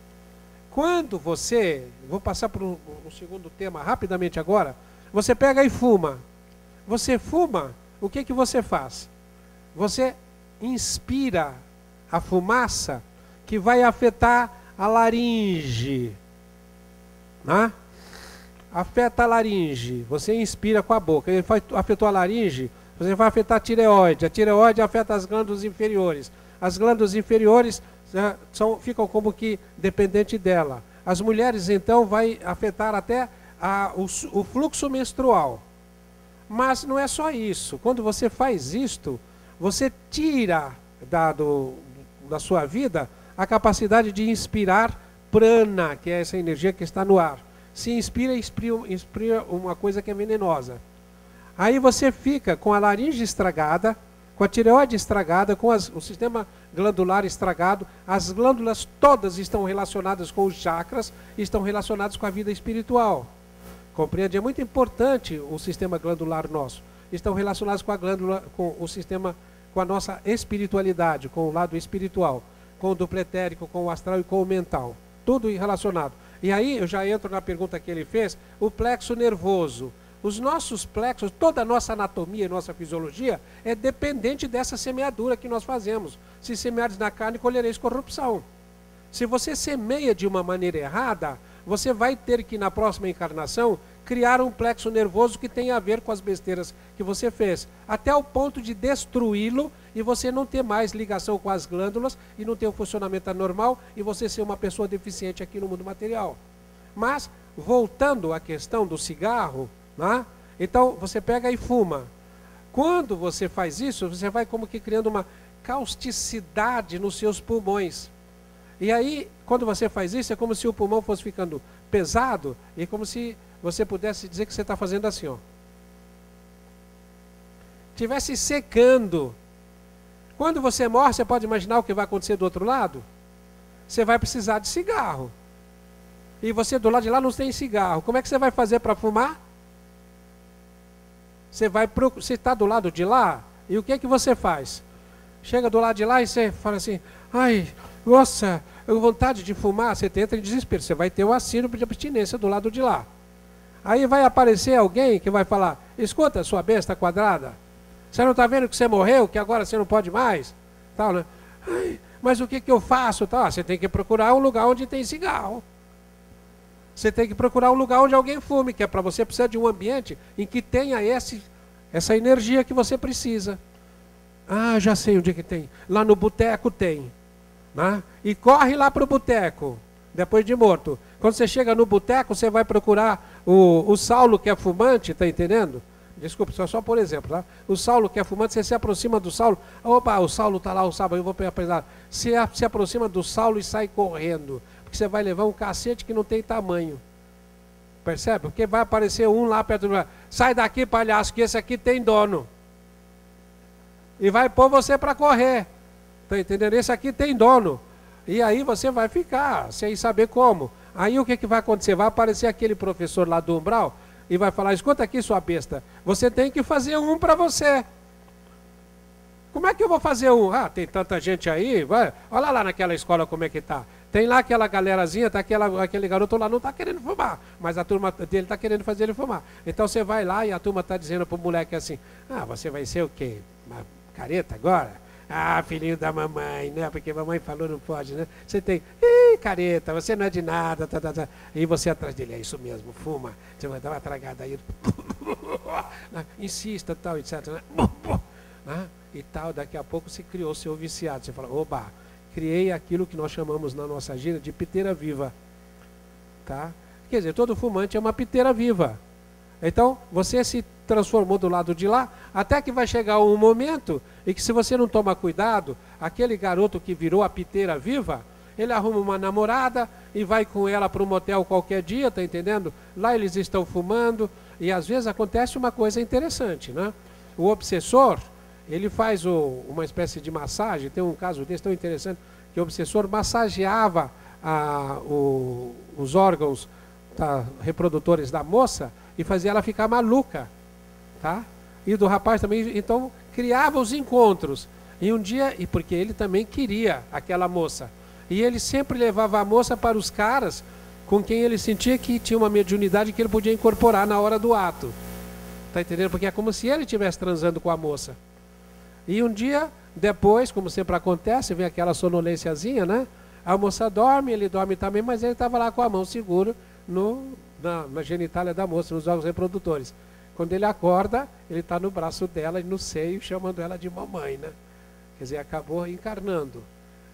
Quando você, vou passar para um, um segundo tema rapidamente agora, você pega e fuma. Você fuma, o que, que você faz? Você inspira a fumaça que vai afetar a laringe. Né? afeta a laringe, você inspira com a boca, ele afetou a laringe, você vai afetar a tireoide, a tireoide afeta as glândulas inferiores. As glândulas inferiores né, são, ficam como que dependente dela. As mulheres, então, vai afetar até a, o, o fluxo menstrual. Mas não é só isso. Quando você faz isto, você tira da, do, da sua vida a capacidade de inspirar prana, que é essa energia que está no ar se inspira e inspira uma coisa que é venenosa. Aí você fica com a laringe estragada, com a tireoide estragada, com as, o sistema glandular estragado, as glândulas todas estão relacionadas com os chakras, estão relacionadas com a vida espiritual. Compreende? É muito importante o sistema glandular nosso. Estão relacionados com a glândula, com o sistema, com a nossa espiritualidade, com o lado espiritual, com o dupletérico, com o astral e com o mental. Tudo relacionado. E aí eu já entro na pergunta que ele fez, o plexo nervoso. Os nossos plexos, toda a nossa anatomia e nossa fisiologia é dependente dessa semeadura que nós fazemos. Se semeares na carne, colhereis corrupção. Se você semeia de uma maneira errada, você vai ter que, na próxima encarnação, criar um plexo nervoso que tenha a ver com as besteiras que você fez, até o ponto de destruí-lo e você não ter mais ligação com as glândulas e não ter um funcionamento anormal e você ser uma pessoa deficiente aqui no mundo material. Mas, voltando à questão do cigarro, né? então você pega e fuma. Quando você faz isso, você vai como que criando uma causticidade nos seus pulmões. E aí, quando você faz isso, é como se o pulmão fosse ficando pesado e como se você pudesse dizer que você está fazendo assim, ó. Tivesse secando. Quando você morre, você pode imaginar o que vai acontecer do outro lado? Você vai precisar de cigarro. E você do lado de lá não tem cigarro. Como é que você vai fazer para fumar? Você vai você está do lado de lá e o que é que você faz? Chega do lado de lá e você fala assim: "Ai, nossa, vontade de fumar". Você entra em desespero. Você vai ter o assírio de abstinência do lado de lá. Aí vai aparecer alguém que vai falar: escuta, sua besta quadrada, você não está vendo que você morreu, que agora você não pode mais? Tal, né? mas o que, que eu faço? Tal, ah, você tem que procurar um lugar onde tem cigarro. Você tem que procurar um lugar onde alguém fume, que é para você precisar de um ambiente em que tenha esse, essa energia que você precisa. Ah, já sei onde é que tem. Lá no boteco tem. Né? E corre lá para o boteco, depois de morto. Quando você chega no boteco, você vai procurar o, o Saulo que é fumante, está entendendo? Desculpa, só, só por exemplo, tá? O Saulo que é fumante, você se aproxima do Saulo. Opa, o Saulo está lá, o sábado, eu vou pegar. Você se aproxima do Saulo e sai correndo. Porque você vai levar um cacete que não tem tamanho. Percebe? Porque vai aparecer um lá perto do. Sai daqui, palhaço, que esse aqui tem dono. E vai pôr você para correr. Tá entendendo? Esse aqui tem dono. E aí você vai ficar sem saber como. Aí o que, que vai acontecer? Vai aparecer aquele professor lá do umbral e vai falar: escuta aqui, sua besta, você tem que fazer um para você. Como é que eu vou fazer um? Ah, tem tanta gente aí, vai. Olha lá naquela escola como é que tá. Tem lá aquela galerazinha, tá aquela, aquele garoto lá não está querendo fumar, mas a turma dele está querendo fazer ele fumar. Então você vai lá e a turma está dizendo para o moleque assim: Ah, você vai ser o quê? Uma careta agora? Ah, filhinho da mamãe, né? Porque mamãe falou não pode, né? Você tem, ih, careta, você não é de nada, tá, tá, tá. E você atrás dele, é isso mesmo, fuma. Você vai dar uma tragada aí. Insista, tal, etc. Né? né? E tal, daqui a pouco se criou seu viciado. Você fala, oba, criei aquilo que nós chamamos na nossa gíria de piteira viva. Tá? Quer dizer, todo fumante é uma piteira viva. Então, você se transformou do lado de lá, até que vai chegar um momento em que, se você não tomar cuidado, aquele garoto que virou a piteira viva, ele arruma uma namorada e vai com ela para um motel qualquer dia, tá entendendo? Lá eles estão fumando e às vezes acontece uma coisa interessante, né? O obsessor, ele faz o, uma espécie de massagem, tem um caso desse tão interessante, que o obsessor massageava a, o, os órgãos tá, reprodutores da moça e fazia ela ficar maluca tá? E do rapaz também, então criava os encontros. E um dia, e porque ele também queria aquela moça. E ele sempre levava a moça para os caras com quem ele sentia que tinha uma mediunidade que ele podia incorporar na hora do ato. Tá entendendo? Porque é como se ele estivesse transando com a moça. E um dia depois, como sempre acontece, vem aquela sonolênciazinha, né? A moça dorme, ele dorme também, mas ele estava lá com a mão segura no, na, na genitália da moça, nos órgãos reprodutores. Quando ele acorda, ele está no braço dela no seio, chamando ela de mamãe, né? Quer dizer, acabou encarnando.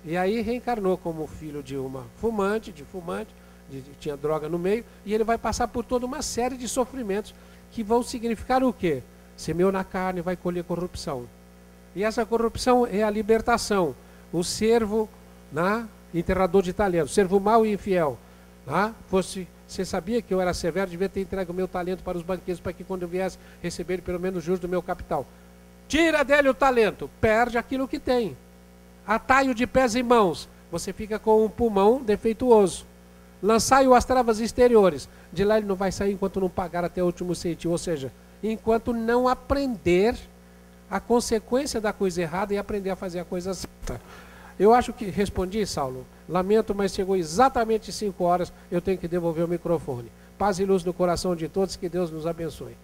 E aí reencarnou como filho de uma fumante, de fumante, de, de, tinha droga no meio, e ele vai passar por toda uma série de sofrimentos que vão significar o quê? Semeou na carne, vai colher corrupção. E essa corrupção é a libertação. O servo, né, enterrador de talento, servo mau e infiel, né, fosse você sabia que eu era severo, devia ter entregue o meu talento para os banqueiros, para que quando eu viesse receber pelo menos juros do meu capital. Tira dele o talento, perde aquilo que tem. Ataio de pés e mãos, você fica com um pulmão defeituoso. Lançai-o às travas exteriores. De lá ele não vai sair enquanto não pagar até o último centavo. Ou seja, enquanto não aprender a consequência da coisa errada e aprender a fazer a coisa certa. Eu acho que respondi, Saulo. Lamento, mas chegou exatamente cinco horas. Eu tenho que devolver o microfone. Paz e luz no coração de todos. Que Deus nos abençoe.